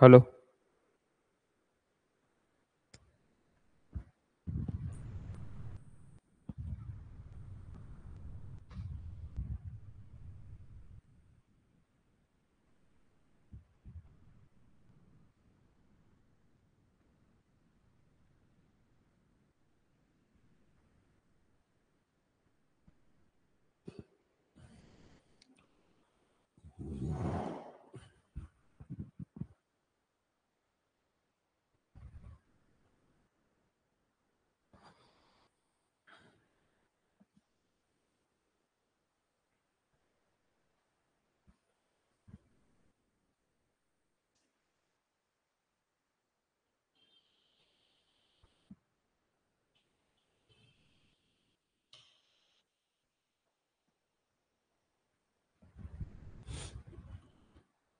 Hello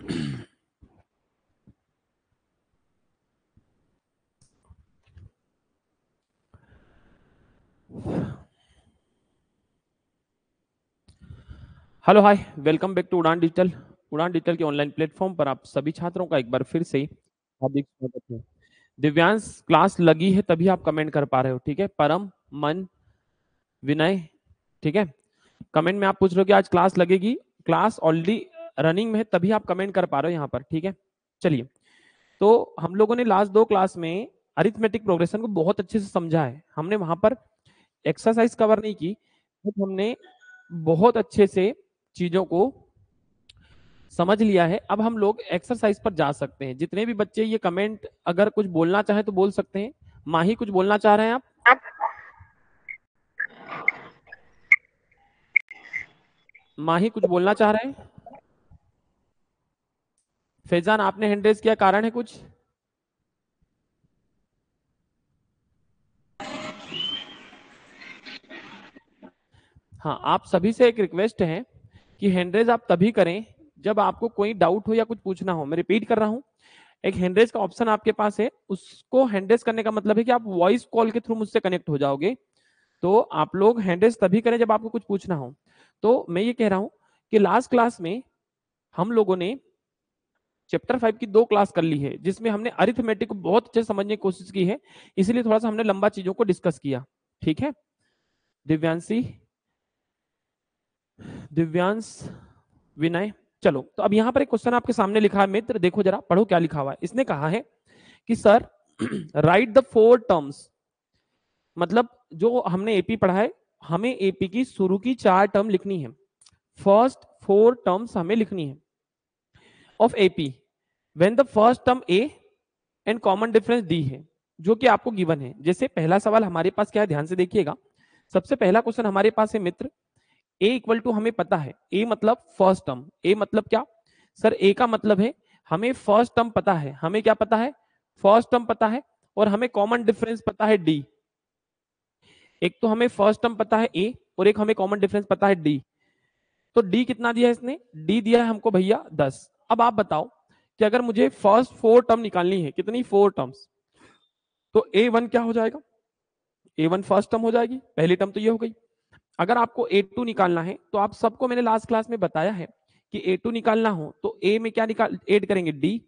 hello hi welcome back to Udaan digital Udaan digital के online platform पर आप सभी छात्रों का एक बार फिर से हार्दिक स्वागत है। दिव्यांश क्लास लगी है तभी आप कमेंट कर पा रहे हो, ठीक है? परम, मन, विनय, ठीक है? कमेंट में आप पूछ रहे हो कि आज क्लास लगेगी? क्लास ऑलरेडी रनिंग में है, तभी आप कमेंट कर पा रहे हो यहाँ पर, ठीक है? चलिए। तो हम लोगों ने लास्ट दो क्लास में अरिथमेटिक प्रोग्रेशन को बहुत अच्छे से समझा है। हमने वहाँ पर एक्सरसाइज कवर नहीं की तो हमने बहुत अच्छे से चीज़ों को समझ लिया है। अब हम लोग एक्सरसाइज पर जा सकते हैं। जितने भी बच्चे ये कमेंट अगर कुछ बोलना चाहे तो बोल सकते हैं। माही, कुछ बोलना चाह रहे हैं आप? माही, कुछ बोलना चाह रहे हैं? फैजान, आपने हैंड रेज किया कारण है कुछ? हाँ आप सभी से एक रिक्वेस्ट है कि हैंडरेज आप तभी करें जब आपको कोई डाउट हो या कुछ पूछना हो। मैं रिपीट कर रहा हूँ। एक हैंडरेज का ऑप्शन आपके पास है। उसको हैंडरेज करने का मतलब है कि आप वॉइस कॉल के थ्रू मुझसे कनेक्ट हो जाओगे। तो आप लोग हैंडरेज तभी करें जब आपको कुछ पूछना हो। तो मैं ये कह रहा हूँ कि लास्ट क्लास में हम लोगों ने चैप्टर फाइव की दो क्लास कर ली है, जिसमें हमने अरिथमेटिक बहुत अच्छे समझने की कोशिश की है, इसलिए थोड़ा सा हमने लंबा चीज़ों को डिस्कस किया, ठीक है? दिव्यांशी, दिव्यांश, विनय, चलो तो अब यहाँ पर एक क्वेश्चन आपके सामने लिखा है, मित्र, देखो जरा, पढ़ो क्या लिखा हुआ है। इसने कहा है कि, sir write the four terms मतलब जो हमने एपी पढ़ा है, हमें एपी की शुरू की चार टर्म लिखनी है। फ़र्स्ट फोर टर्म्स हमें लिखनी है। Of AP when the first term A and common difference D है, जो कि आपको गिवन है। जैसे पहला सवाल हमारे पास क्या है, ध्यान से देखिएगा। सबसे पहला क्वेश्चन हमारे पास है, मित्र ए इक्वल टू हमें पता है। ए मतलब फ़र्स्ट टर्म ए मतलब क्या? सर ए का मतलब है, हमें फ़र्स्ट टर्म पता है। हमें क्या पता है? फ़र्स्ट टर्म पता है और हमें कॉमन डिफरेंस पता है डी एक तो हमें फ़र्स्ट टर्म पता है ए और एक हमें कॉमन डिफरेंस पता है डी तो डी कितना दिया है इसने? डी दिया है हमको भैया दस। अब आप बताओ कि अगर मुझे फ़र्स्ट फोर टर्म निकालनी है, कितनी फोर टर्म्स तो ए वन क्या हो जाएगा? ए वन फ़र्स्ट टर्म हो जाएगी, पहली टर्म तो ये हो गई। अगर आपको ए टू निकालना है तो आप सबको मैंने लास्ट क्लास में बताया है कि ए टू निकालना हो तो ए में क्या निकाल एड करेंगे? डी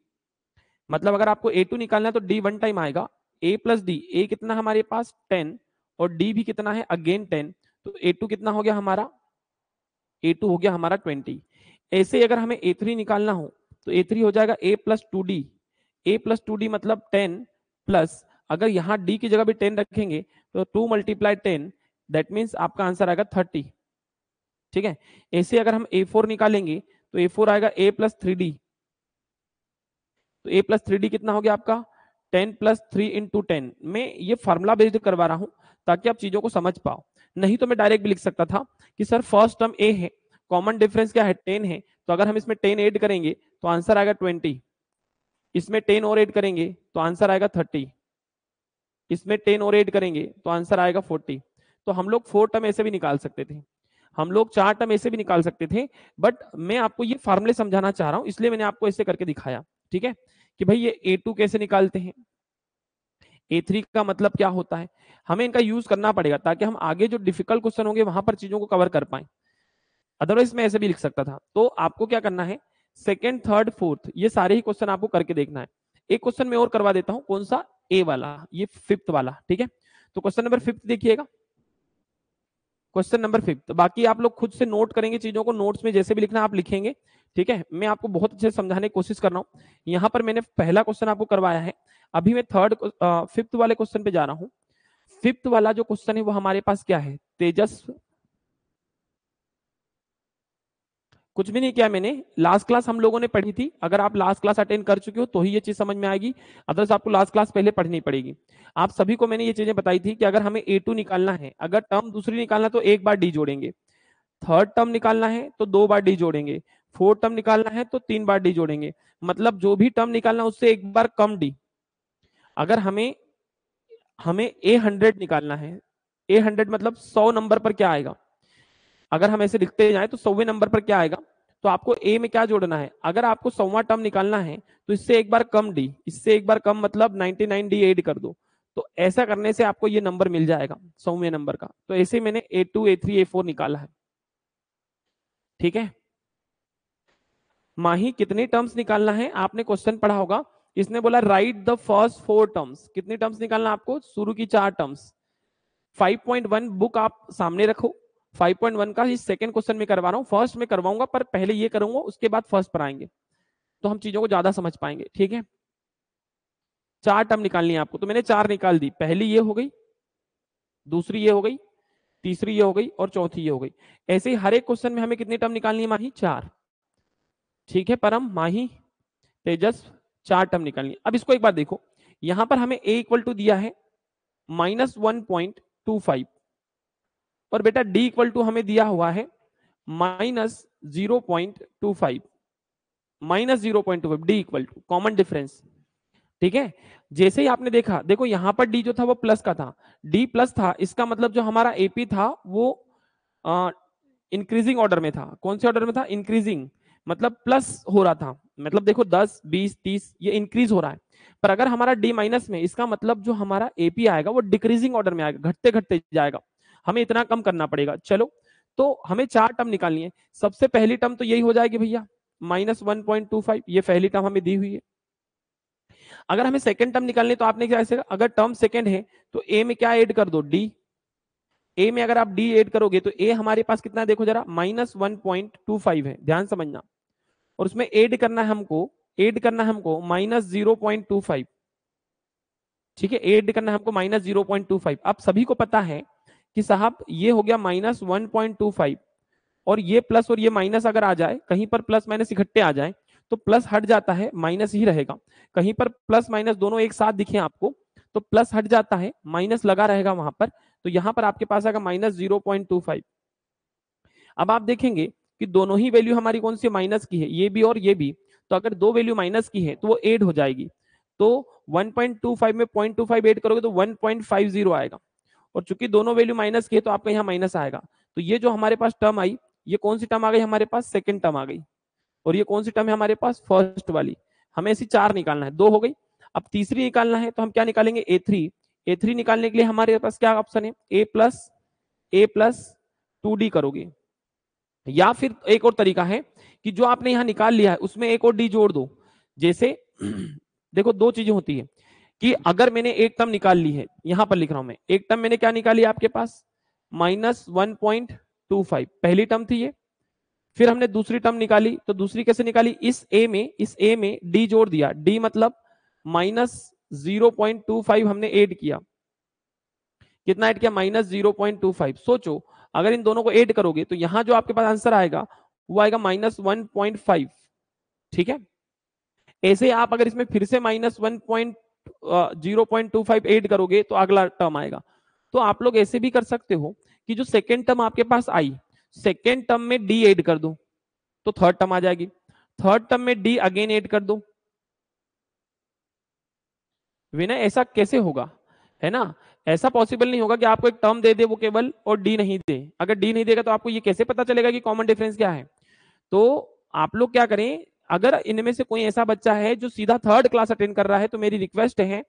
मतलब अगर आपको ए टू निकालना है तो डी वन टाइम आएगा। ए प्लस डी ए कितना हमारे पास? टेन और डी भी कितना है? अगेन टेन तो ए टू कितना हो गया हमारा? ए टू हो गया हमारा ट्वेंटी ऐसे अगर हमें ए थ्री निकालना हो तो ए थ्री हो जाएगा A plus two D A plus two D मतलब टेन प्लस अगर यहाँ डी की जगह भी टेन रखेंगे तो two multiply ten that means आपका आंसर आएगा थर्टी ठीक है? ऐसे अगर हम ए फोर निकालेंगे तो ए फोर आएगा ए प्लस थ्री डी तो ए प्लस थ्री डी कितना हो गया आपका? Ten plus three into ten मैं ये फॉर्मुला बेस्ड करवा रहा हूँ, ताकि आप चीज़ों को समझ पाओ। नहीं तो मैं डायरेक्ट भी लिख सकता था कि, सर फ़र्स्ट टर्म ए है कॉमन डिफरेंस क्या है? टेन है। तो अगर हम इसमें टेन एड करेंगे तो आंसर आएगा ट्वेंटी इसमें टेन और ऐड करेंगे तो आंसर आएगा थर्टी इसमें टेन और एड करेंगे तो आंसर आएगा फोर्टी तो हम लोग फोर टर्म ऐसे भी निकाल सकते थे. हम लोग चार टर्म ऐसे भी निकाल सकते थे बट मैं आपको ये फार्मूले समझाना चाह रहा हूँ, इसलिए मैंने आपको ऐसे करके दिखाया, ठीक है? कि भाई ये ए टू कैसे निकालते हैं? ए थ्री का मतलब क्या होता है? हमें इनका यूज़ करना पड़ेगा, ताकि हम आगे जो डिफ़िकल्ट क्वेश्चन होंगे, वहाँ पर चीज़ों को कवर कर पाए। अदरवाइज़ मैं ऐसे भी लिख सकता था। तो आपको क्या करना है? सेकेंड थर्ड फोर्थ ये सारे ही क्वेश्चन आपको करके देखना है। एक क्वेश्चन मैं और करवा देता हूँ। कौन सा? ए वाला। ये फिफ्थ वाला, ठीक है? तो क्वेश्चन नंबर फिफ्थ देखिएगा। क्वेश्चन नंबर फिफ्थ बाकी आप लोग खुद से नोट करेंगे चीज़ों को। नोट्स में जैसे भी लिखना आप लिखेंगे, ठीक है? मैं आपको बहुत अच्छे समझाने की कोशिश कर रहा हूँ। यहाँ पर मैंने पहला क्वेश्चन आपको करवाया है। अभी मैं थर्ड फिफ्थ वाले क्वेश्चन पे जा रहा हूँ। फिफ्थ वाला जो क्वेश्चन है, वो हमारे पास क्या है? तेजस कुछ भी नहीं किया मैंने। लास्ट क्लास हम लोगों ने पढ़ी थी। अगर आप लास्ट क्लास अटेंड कर चुके हो तो ही ये चीज़ समझ में आएगी। अदरस आपको लास्ट क्लास पहले पढ़नी पड़ेगी। आप सभी को मैंने ये चीज़ें बताई थी कि अगर हमें ए टू निकालना है, अगर टर्म दूसरी निकालना तो एक बार डी जोड़ेंगे। थर्ड टर्म निकालना है तो दो बार डी जोड़ेंगे। फोर्थ टर्म निकालना है तो तीन बार डी जोड़ेंगे। मतलब जो भी टर्म निकालना उससे एक बार कम डी अगर हमें हमें ए हंड्रेड निकालना है ए हंड्रेड मतलब सौ नंबर पर क्या आएगा? अगर हम ऐसे लिखते जाए तो सौवे नंबर पर क्या आएगा? तो आपको ए में क्या जोड़ना है? अगर आपको सौवा टर्म निकालना है तो इससे एक बार कम डी इससे एक बार कम मतलब 99 डी एड कर दो। तो ऐसा करने से आपको ये नंबर मिल जाएगा, सौवे नंबर का। तो ऐसे मैंने A two A three A four निकाला है। ठीक है? माही, कितनी टर्म्स निकालना है? आपने क्वेश्चन पढ़ा होगा। इसने बोला write the first four terms कितनी टर्म्स निकालना आपको? शुरू की चार टर्म्स 5.1 बुक आप सामने रखो। 5.1 का इस सेकंड क्वेश्चन में करवा रहा हूँ। फ़र्स्ट में करवाऊँगा, पर पहले ये करूँगा, उसके बाद फ़र्स्ट पर आएँगे। तो हम चीज़ों को ज़्यादा समझ पाएँगे, ठीक है? चार टर्म निकालनी है आपको तो मैंने चार निकाल दी। पहली ये हो गई, दूसरी ये हो गई, तीसरी ये हो गई, और चौथी ये हो गई। ऐसे ही हर एक क्वेश्चन में हमें कितनी टर्म निकालनी है माही? चार। ठीक है, परम, माही, तेजस, चार टर्म निकालनी अब इसको एक बार देखो। यहाँ पर हमें ए इक्वल टू दिया है minus one point two five और बेटा डी इक्वल टू हमें दिया हुआ है minus zero point two five minus zero point two five d equal to common difference ठीक है? जैसे ही आपने देखा देखो यहाँ पर डी जो था वो प्लस का था। डी प्लस था इसका मतलब जो हमारा एपी था वो इंक्रीजिंग ऑर्डर में था। कौन से ऑर्डर में था? इंक्रीजिंग मतलब प्लस हो रहा था। मतलब देखो 10, 20, 30 ये इंक्रीज हो रहा है। पर अगर हमारा डी माइनस में इसका मतलब जो हमारा एपी आएगा वो डिक्रीजिंग ऑर्डर में आएगा घटते घटते जाएगा। हमें इतना कम करना पड़ेगा। चलो तो हमें चार टर्म निकालनी है। सबसे पहली टर्म तो यही हो जाएगी भैया। Minus one point two five ये पहली टर्म हमें दी हुई है। अगर हमें सेकेंड टर्म निकालनी तो आपने क्या अगर टर्म सेकेंड है तो ए में क्या ऐड कर दो? डी ए में अगर आप डी ऐड करोगे तो ए हमारे पास कितना देखो जरा minus one point two five है। ध्यान समझना। और उसमें ऐड करना है हमको ऐड करना हमको minus zero point two five ठीक है? ऐड करना हमको minus zero point two five आप सभी को पता है कि साहब, ये हो गया minus one point two five और ये प्लस और ये माइनस अगर आ जाए, कहीं पर प्लस माइनस इकट्ठे आ जाए तो प्लस हट जाता है, माइनस ही रहेगा। कहीं पर प्लस माइनस दोनों एक साथ दिखे आपको तो प्लस हट जाता है, माइनस लगा रहेगा वहाँ पर तो यहाँ पर आपके पास आएगा minus zero point two five. अब आप देखेंगे कि दोनों ही वैल्यू हमारी कौन सी माइनस की है, ये भी और ये भी। तो अगर दो वैल्यू माइनस की है तो वो एड हो जाएगी। तो 1.25 में 0.25 एड करोगे तो 1.50 आएगा। और चूँकि दोनों वैल्यू माइनस की है तो आपका यहाँ माइनस आएगा। तो ये जो हमारे पास टर्म आई, ये कौन सी टर्म आ गई? हमारे पास सेकेंड टर्म आ गई। और ये कौन सी टर्म है? हमारे पास फ़र्स्ट वाली। हमें ऐसी चार निकालना है। दो हो गई। अब तीसरी निकालना है तो हम क्या निकालेंगे? ए थ्री ए थ्री निकालने के लिए हमारे पास क्या ऑप्शन है? A plus a plus two d करोगे। या फिर एक और तरीका है कि जो आपने यहाँ निकाल लिया है, उसमें एक और डी जोड़ दो। जैसे देखो, दो चीज़ें होती है। कि अगर मैंने एक टर्म निकाल ली है, यहाँ पर लिख रहा हूँ मैं, एक टर्म मैंने क्या निकाली आपके पास? Minus one point two five. पहली टर्म थी ये, फिर हमने दूसरी टर्म निकाली तो दूसरी कैसे निकाली? इस ए में, इस ए में डी जोड़ दिया। डी मतलब minus zero point two five हमने एड किया। कितना ऐड किया? Minus zero point two five. सोचो, अगर इन दोनों को ऐड करोगे तो यहाँ जो आपके पास आंसर आएगा, वो आएगा माइनस वन पॉइंट फाइव। ठीक है? ऐसे आप अगर इसमें फिर से minus one point zero point two five add करोगे तो अगला टर्म आएगा। तो आप लोग ऐसे भी कर सकते हो कि जो सेकेंड टर्म आपके पास आई सेकेंड टर्म में डी एड कर दो तो थर्ड टर्म आ जाएगी। थर्ड टर्म में डी अगेन एड कर दो। विनय, ऐसा कैसे होगा? है ना? ऐसा पॉसिबल नहीं होगा कि आपको एक टर्म दे दे वो केवल और डी नहीं दे। अगर डी नहीं देगा तो आपको ये कैसे पता चलेगा कि कॉमन डिफरेंस क्या है? तो आप लोग क्या करें? अगर इनमें से कोई ऐसा बच्चा है जो सीधा थर्ड क्लास अटेंड कर रहा है तो मेरी रिक्वेस्ट है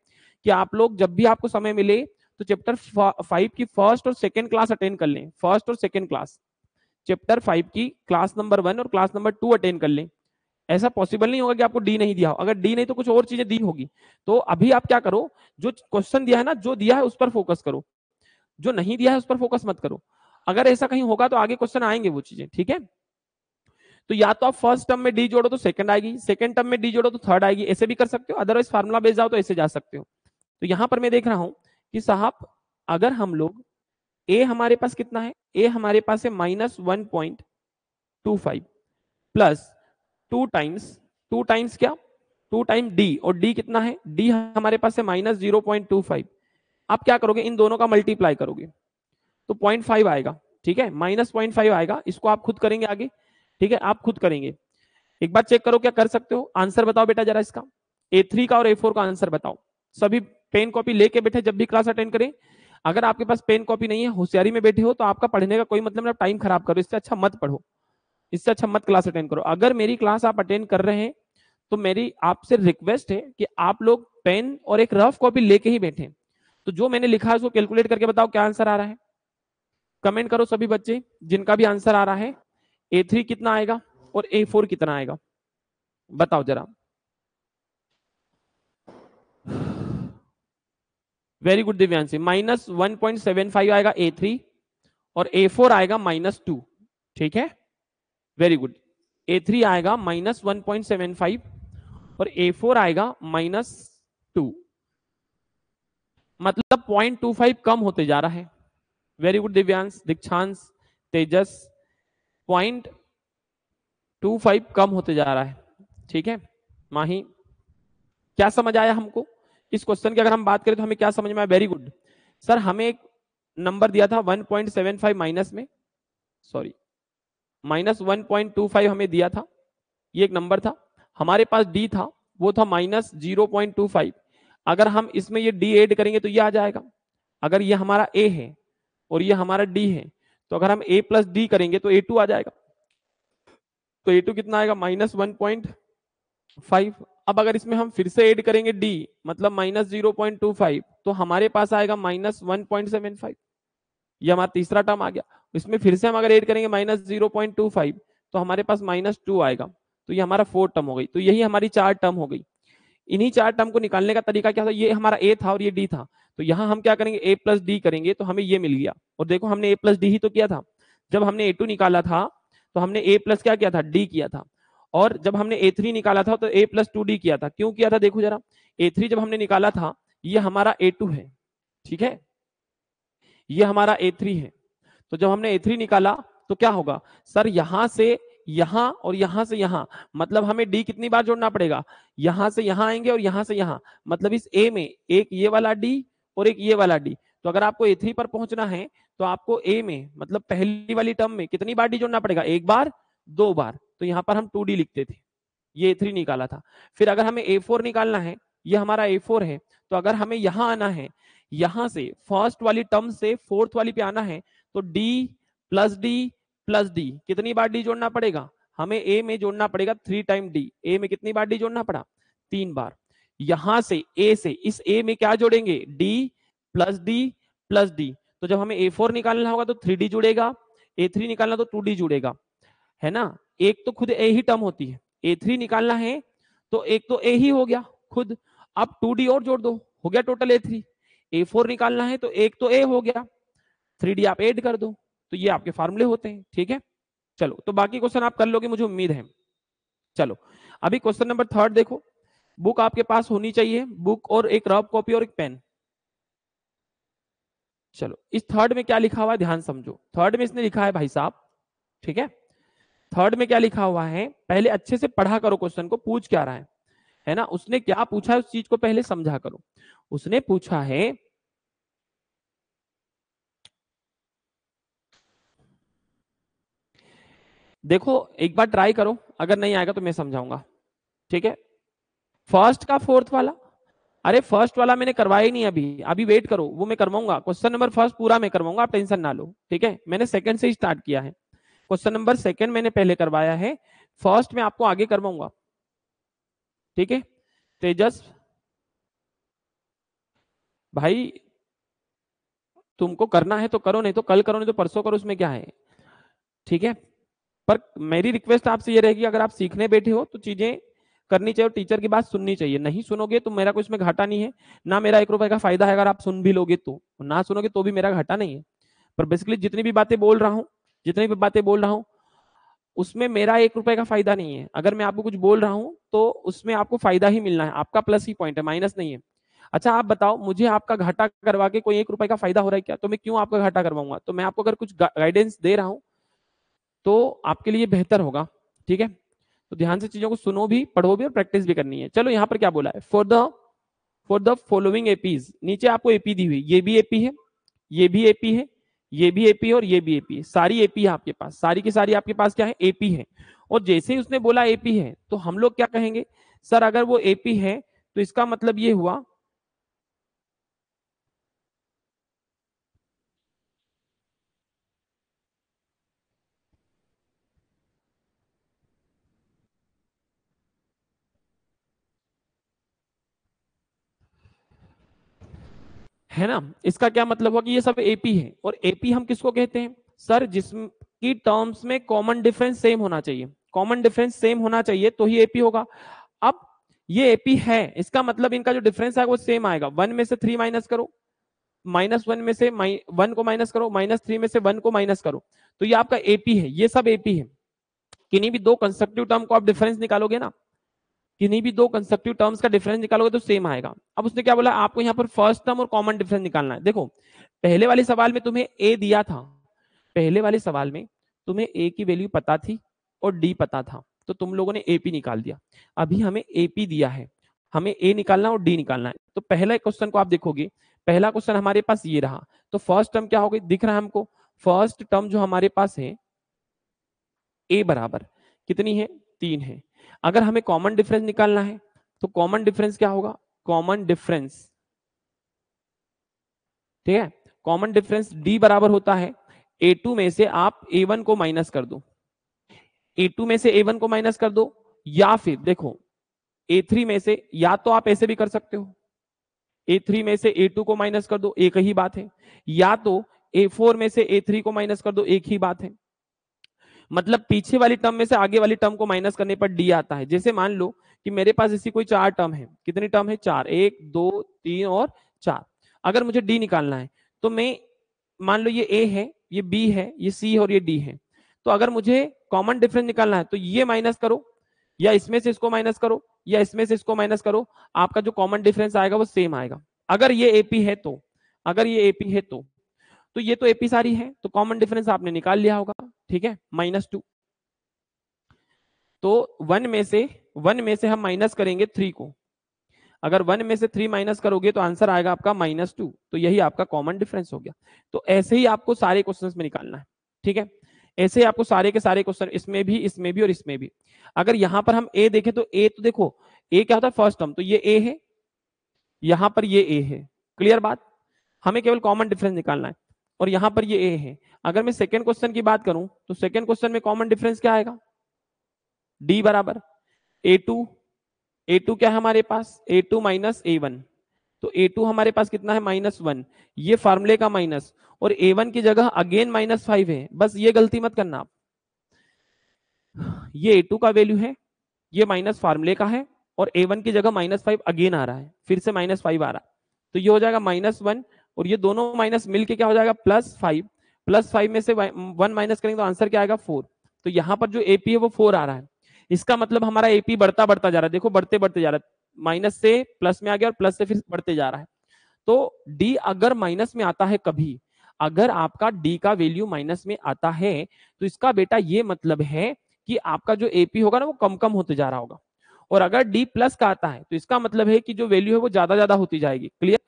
कि आप लोग जब भी आपको समय मिले तो चैप्टर फाइव की फ़र्स्ट और सेकेंड क्लास अटेंड कर लें। फ़र्स्ट और सेकेंड क्लास चैप्टर फाइव की क्लास नंबर वन और क्लास नंबर टू अटेंड कर लें। ऐसा पॉसिबल नहीं होगा कि आपको डी नहीं दिया हो। अगर डी नहीं तो कुछ और चीज़ें दी होगी। तो अभी आप क्या करो, जो क्वेश्चन दिया है ना, जो दिया है उस पर फोकस करो। जो नहीं दिया है उस पर फोकस मत करो। अगर ऐसा कहीं होगा तो आगे क्वेश्चन आएँगे वो चीज़ें, ठीक है? तो या तो आप फ़र्स्ट टर्म में डी जोड़ो तो सेकंड आएगी सेकंड टर्म में डी जोड़ो तो थर्ड आएगी, ऐसे भी कर सकते हो अदरवाइज़ फार्मूला बेस जाओ तो ऐसे जा सकते हो। तो यहाँ पर मैं देख रहा हूँ कि साहब, अगर हम लोग ए हमारे पास कितना है? ए हमारे पास है minus one point two five plus two times two times क्या? टू टाइम डी और डी कितना है? डी हमारे पास है minus zero point two five आप क्या करोगे? इन दोनों का मल्टीप्लाई करोगे। तो पॉइंट फाइव आएगा, ठीक है? माइनस पॉइंट फाइव आएगा, इसको आप खुद करेंगे आगे। ठीक है, आप खुद करेंगे। एक बार चेक करो क्या कर सकते हो। आंसर बताओ बेटा जरा इसका। ए थ्री का और ए फोर का आंसर बताओ। सभी पेन कॉपी लेके बैठे, जब भी क्लास अटेंड करें। अगर आपके पास पेन कॉपी नहीं है, होशियारी में बैठे हो तो आपका पढ़ने का कोई मतलब नहीं टाइम खराब करो। इससे अच्छा मत पढ़ो। इससे अच्छा मत क्लास अटेंड करो। अगर मेरी क्लास आप अटेंड कर रहे हैं तो मेरी आपसे रिक्वेस्ट है कि आप लोग पेन और एक रफ कॉपी लेके ही बैठे। तो जो मैंने लिखा है, उसको कैलकुलेट करके बताओ क्या आंसर आ रहा है। कमेंट करो सभी बच्चे, जिनका भी आंसर आ रहा है। ए थ्री कितना आएगा और ए फोर कितना आएगा? बताओ जरा। Very good Divyanshi minus one point seven five आएगा ए थ्री और ए फोर आएगा माइनस टू ठीक है? वेरी गुड ए थ्री आएगा minus one point seven five और ए फोर आएगा माइनस टू मतलब पॉइंट टू फाइव कम होते जा रहा है। Very good Divyansh Dikshansh Tejas point two five कम होते जा रहा है। ठीक है? माही, क्या समझ आया हमको? इस क्वेश्चन की अगर हम बात करें तो हमें क्या समझ में आया? वेरी गुड सर हमें एक नंबर दिया था 1.75 माइनस में। Sorry minus one point two five हमें दिया था। ये एक नंबर था। हमारे पास डी था। वो था minus zero point two five. अगर हम इसमें ये डी एड करेंगे तो ये आ जाएगा। अगर ये हमारा ए है और ये हमारा डी है तो अगर हम ए प्लस डी करेंगे तो ए टू आ जाएगा। तो ए टू कितना आएगा? माइनस वन पॉइंट फाइव अब अगर इसमें हम फिर से ऐड करेंगे डी मतलब minus zero point two five तो हमारे पास आएगा minus one point seven five ये हमारा तीसरा टर्म आ गया। इसमें फिर से हम अगर ऐड करेंगे minus zero point two five तो हमारे पास माइनस टू आएगा। तो ये हमारा फोर टर्म हो गई। तो यही हमारी चार टर्म हो गई। इन्हीं चार टर्म को निकालने का तरीका क्या था? ये हमारा ए था और ये डी था। तो यहाँ हम क्या करेंगे? ए प्लस डी करेंगे तो हमें ये मिल गया। और देखो, हमने ए प्लस डी ही तो किया था। जब हमने ए टू निकाला था तो हमने ए प्लस क्या किया था? डी किया था। और जब हमने ए थ्री निकाला था तो ए प्लस टू डी किया था। क्यों किया था? देखो जरा। ए थ्री जब हमने निकाला था, ये हमारा ए टू है। ठीक है? ये हमारा ए थ्री है। तो जब हमने ए थ्री निकाला तो क्या होगा? सर, यहाँ से यहाँ और यहाँ से यहाँ। मतलब हमें डी कितनी बार जोड़ना पड़ेगा? यहाँ से यहाँ आएँगे और यहाँ से यहाँ। मतलब इस ए में एक ये वाला डी और एक ये वाला डी तो अगर आपको ए पर पहुँचना है तो आपको ए में मतलब पहली वाली टर्म में कितनी बार डी जोड़ना पड़ेगा? एक बार, दो बार। तो यहाँ पर हम टू डी लिखते थे। ये ए थ्री निकाला था। फिर अगर हमें ए फोर निकालना है, ये हमारा ए फोर है तो अगर हमें यहाँ आना है, यहाँ से फ़र्स्ट वाली टर्म से फोर्थ वाली पे आना है तो d plus d plus d, कितनी बार डी जोड़ना पड़ेगा? हमें ए में जोड़ना पड़ेगा थ्री टाइम डी ए में कितनी बार डी जोड़ना पड़ा? तीन बार। यहाँ से ए से, इस ए में क्या जोड़ेंगे? D plus d plus d तो जब हमें ए फोर निकालना होगा तो थ्री डी जुड़ेगा। ए थ्री निकालना तो टू डी जुड़ेगा। है ना? एक तो खुद ए ही टर्म होती है। ए थ्री निकालना है तो एक तो ए ही हो गया खुद। अब टू डी और जोड़ दो। हो गया total a three a four निकालना है तो एक तो ए हो गया। थ्री डी आप एड कर दो। तो ये आपके फार्मूले होते हैं, ठीक है? चलो तो बाकी क्वेश्चन आप कर लोगे, मुझे उम्मीद है। चलो, अभी क्वेश्चन नंबर थर्ड देखो। बुक आपके पास होनी चाहिए बुक और एक रफ कॉपी और एक पेन चलो, इस थर्ड में क्या लिखा हुआ है? ध्यान समझो। थर्ड में इसने लिखा है भाई साहब, ठीक है? थर्ड में क्या लिखा हुआ है? पहले अच्छे से पढ़ा करो क्वेश्चन को, पूछ क्या रहा है? है ना? उसने क्या पूछा है, उस चीज़ को पहले समझा करो। उसने पूछा है देखो, एक बार ट्राई करो। अगर नहीं आएगा तो मैं समझाऊँगा। ठीक है? फ़र्स्ट का फोर्थ वाला? अरे फ़र्स्ट वाला मैंने करवाया ही नहीं अभी। अभी वेट करो। वो मैं करवाऊँगा। क्वेश्चन नंबर फ़र्स्ट पूरा मैं करवाऊँगा। आप टेंशन ना लो। ठीक है? मैंने सेकंड से स्टार्ट किया है। क्वेश्चन नंबर सेकंड मैंने पहले करवाया है। फ़र्स्ट में आपको आगे करवाऊँगा। ठीक है? तेजस? भाई, तुमको करना है तो करो, नहीं तो कल करो, नहीं तो परसों करो, उसमें क्या है? ठीक है? पर मेरी रिक्वेस्ट आपसे ये रहेगी, अगर आप सीखने बैठे हो तो चीज़ें करनी चाहिए और टीचर की बात सुननी चाहिए। नहीं सुनोगे तो मेरा कोई में घाटा नहीं है, ना मेरा एक रुपए का फ़ायदा है, अगर आप सुन भी लोगे तो। ना सुनोगे तो भी मेरा घाटा नहीं है। पर बेसिकली जितनी भी बातें बोल रहा हूँ, जितनी भी बातें बोल रहा हूँ, उसमें मेरा एक रुपए का फ़ायदा नहीं है। अगर मैं आपको कुछ बोल रहा हूँ तो उसमें आपको फ़ायदा ही मिलना है। आपका प्लस ही पॉइंट है माइनस नहीं है। अच्छा आप बताओ, मुझे आपका घाटा करवा के कोई एक रुपए का फ़ायदा हो रहा है क्या? तो मैं क्यों आपका घाटा करवाऊँगा? तो मैं आपको अगर कुछ गाइडेंस दे रहा हूँ तो आपके लिए बेहतर होगा, ठीक है? तो ध्यान से चीज़ों को सुनो भी, पढ़ो भी और प्रैक्टिस भी करनी है। चलो, यहाँ पर क्या बोला है? For the for the following APs नीचे आपको एपी दी हुई, ये भी एपी है, ये भी एपी है, ये भी एपी और ये भी एपी सारी एपी है आपके पास, सारी की सारी आपके पास क्या है? एपी है। और जैसे ही उसने बोला एपी है तो हम लोग क्या कहेंगे? सर, अगर वो एपी है तो इसका मतलब ये हुआ है ना? इसका क्या मतलब हुआ कि ये सब एपी है? और एपी हम किसको कहते हैं? सर, जिसकी टर्म्स में कॉमन डिफरेंस सेम होना चाहिए। कॉमन डिफरेंस सेम होना चाहिए तो ही एपी होगा। अब ये एपी है, इसका मतलब इनका जो डिफरेंस है वो सेम आएगा। वन में से थ्री माइनस करो माइनस वन में से वन को माइनस करो माइनस थ्री में से वन को माइनस करो। तो ये आपका एपी है, ये सब एपी है। किन्हीं भी दो कंस्ट्रक्टिव टर्म को आप डिफरेंस निकालोगे ना किन्हीं भी दो कंस्ट्रक्टिव टर्म्स का डिफरेंस निकालोगे तो सेम आएगा। अब उसने क्या बोला? आपको यहाँ पर फ़र्स्ट टर्म और कॉमन डिफरेंस निकालना है। देखो, पहले वाले सवाल में तुम्हें ए दिया था। पहले वाले सवाल में तुम्हें ए की वैल्यू पता थी और डी पता था। तो तुम लोगों ने एपी निकाल दिया। अभी हमें एपी दिया है। हमें ए निकालना और डी निकालना है। तो पहला क्वेश्चन को आप देखोगे। पहला क्वेश्चन हमारे पास ये रहा। तो फ़र्स्ट टर्म क्या होगी दिख रहा है हमको। फ़र्स्ट टर्म जो हमारे पास है ए बराबर। कितनी है? तीन है। अगर हमें कॉमन डिफरेंस निकालना है तो कॉमन डिफरेंस क्या होगा? कॉमन डिफरेंस ठीक है? कॉमन डिफरेंस डी बराबर होता है ए टू में से आप ए वन को माइनस कर दो। ए टू में से ए वन को माइनस कर दो, या फिर देखो ए थ्री में से, या तो आप ऐसे भी कर सकते हो। ए थ्री में से ए टू को माइनस कर दो, एक ही बात है। या तो ए फोर में से ए थ्री को माइनस कर दो, एक ही बात है। मतलब पीछे वाली टर्म में से आगे वाली टर्म को माइनस करने पर डी आता है। जैसे मान लो कि मेरे पास इसी कोई चार टर्म है। कितनी टर्म है? चार। एक, दो, तीन और चार। अगर मुझे डी निकालना है तो मैं, मान लो ये ए है, ये बी है, ये सी और ये डी है। तो अगर मुझे कॉमन डिफरेंस निकालना है तो ये माइनस करो, या इसमें से इसको माइनस करो, या इसमें से इसको माइनस करो, आपका जो कॉमन डिफरेंस आएगा वो सेम आएगा। अगर ये एपी है तो अगर ये एपी है तो। तो ये तो एपी सारी है तो कॉमन डिफरेंस आपने निकाल लिया होगा, ठीक है? माइनस टू तो वन में से वन में से हम माइनस करेंगे थ्री को। अगर वन में से थ्री माइनस करोगे तो आंसर आएगा आपका माइनस टू तो यही आपका कॉमन डिफरेंस हो गया। तो ऐसे ही आपको सारे क्वेश्चन में निकालना है, ठीक है? ऐसे ही आपको सारे के सारे क्वेश्चन इसमें भी इसमें भी और इसमें भी। अगर यहाँ पर हम ए देखें तो ए तो देखो ए क्या होता है फ़र्स्ट टर्म तो ये ए है, यहाँ पर ये ए है। क्लियर बात? हमें केवल कॉमन डिफरेंस निकालना है। और यहाँ पर ये ए है। अगर मैं सेकेंड क्वेश्चन की बात करूँ तो सेकेंड क्वेश्चन में कॉमन डिफरेंस क्या आएगा? डी बराबर। ए टू ए टू क्या है हमारे पास? A two minus a one तो ए टू हमारे पास कितना है? माइनस वन ये फार्मूले का माइनस और ए वन की जगह अगेन माइनस फाइव है। बस ये गलती मत करना आप। ये ए टू का वैल्यू है, ये माइनस फार्मूले का है, और ए वन की जगह माइनस फाइव अगेन आ रहा है। फिर से माइनस फाइव आ रहा। है तो ये हो जाएगा माइनस वन और ये दोनों माइनस मिलके क्या हो जाएगा? प्लस फाइव प्लस फाइव में से वन माइनस करेंगे तो आंसर क्या आएगा? फोर तो यहाँ पर जो एपी है वो फोर आ रहा है। इसका मतलब हमारा एपी बढ़ता बढ़ता जा रहा है। देखो, बढ़ते बढ़ते जा रहा है। माइनस से प्लस में आ गया और प्लस से फिर बढ़ते जा रहा है। तो डी अगर माइनस में आता है कभी, अगर आपका डी का वैल्यू माइनस में आता है तो इसका बेटा ये मतलब है कि आपका जो एपी होगा ना, वो कम कम होते जा रहा होगा। और अगर डी प्लस का आता है तो इसका मतलब है कि जो वैल्यू है वो ज़्यादा ज़्यादा होती जाएगी। क्लियर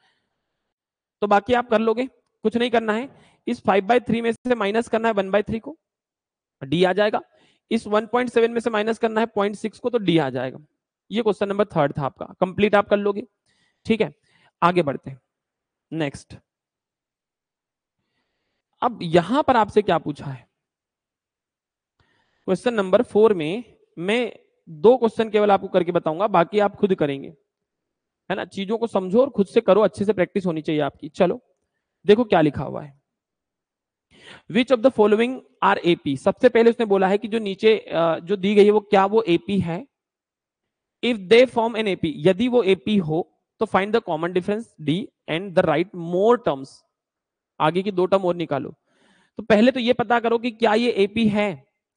तो बाकी आप कर लोगे, कुछ नहीं करना है। इस फाइव बाई थ्री में से माइनस करना है वन बाई थ्री को डी आ जाएगा। इस 1.7 में से माइनस करना है 0.6 को तो डी आ जाएगा। ये क्वेश्चन नंबर थर्ड था आपका। कंप्लीट आप कर लोगे। ठीक है, आगे बढ़ते हैं। नेक्स्ट अब यहाँ पर आपसे क्या पूछा है? क्वेश्चन नंबर फोर में मैं दो क्वेश्चन केवल आपको करके बताऊँगा, बाकी आप खुद करेंगे। है ना? चीज़ों को समझो और खुद से करो, अच्छे से प्रैक्टिस होनी चाहिए आपकी। चलो, देखो क्या लिखा हुआ है। Which of the following are AP सबसे पहले उसने बोला है कि जो नीचे जो दी गई है, वो क्या वो एपी है? If they form an AP यदि वो एपी हो तो find the common difference d and the write more terms आगे की दो टर्म और निकालो। तो पहले तो ये पता करो कि क्या ये एपी है?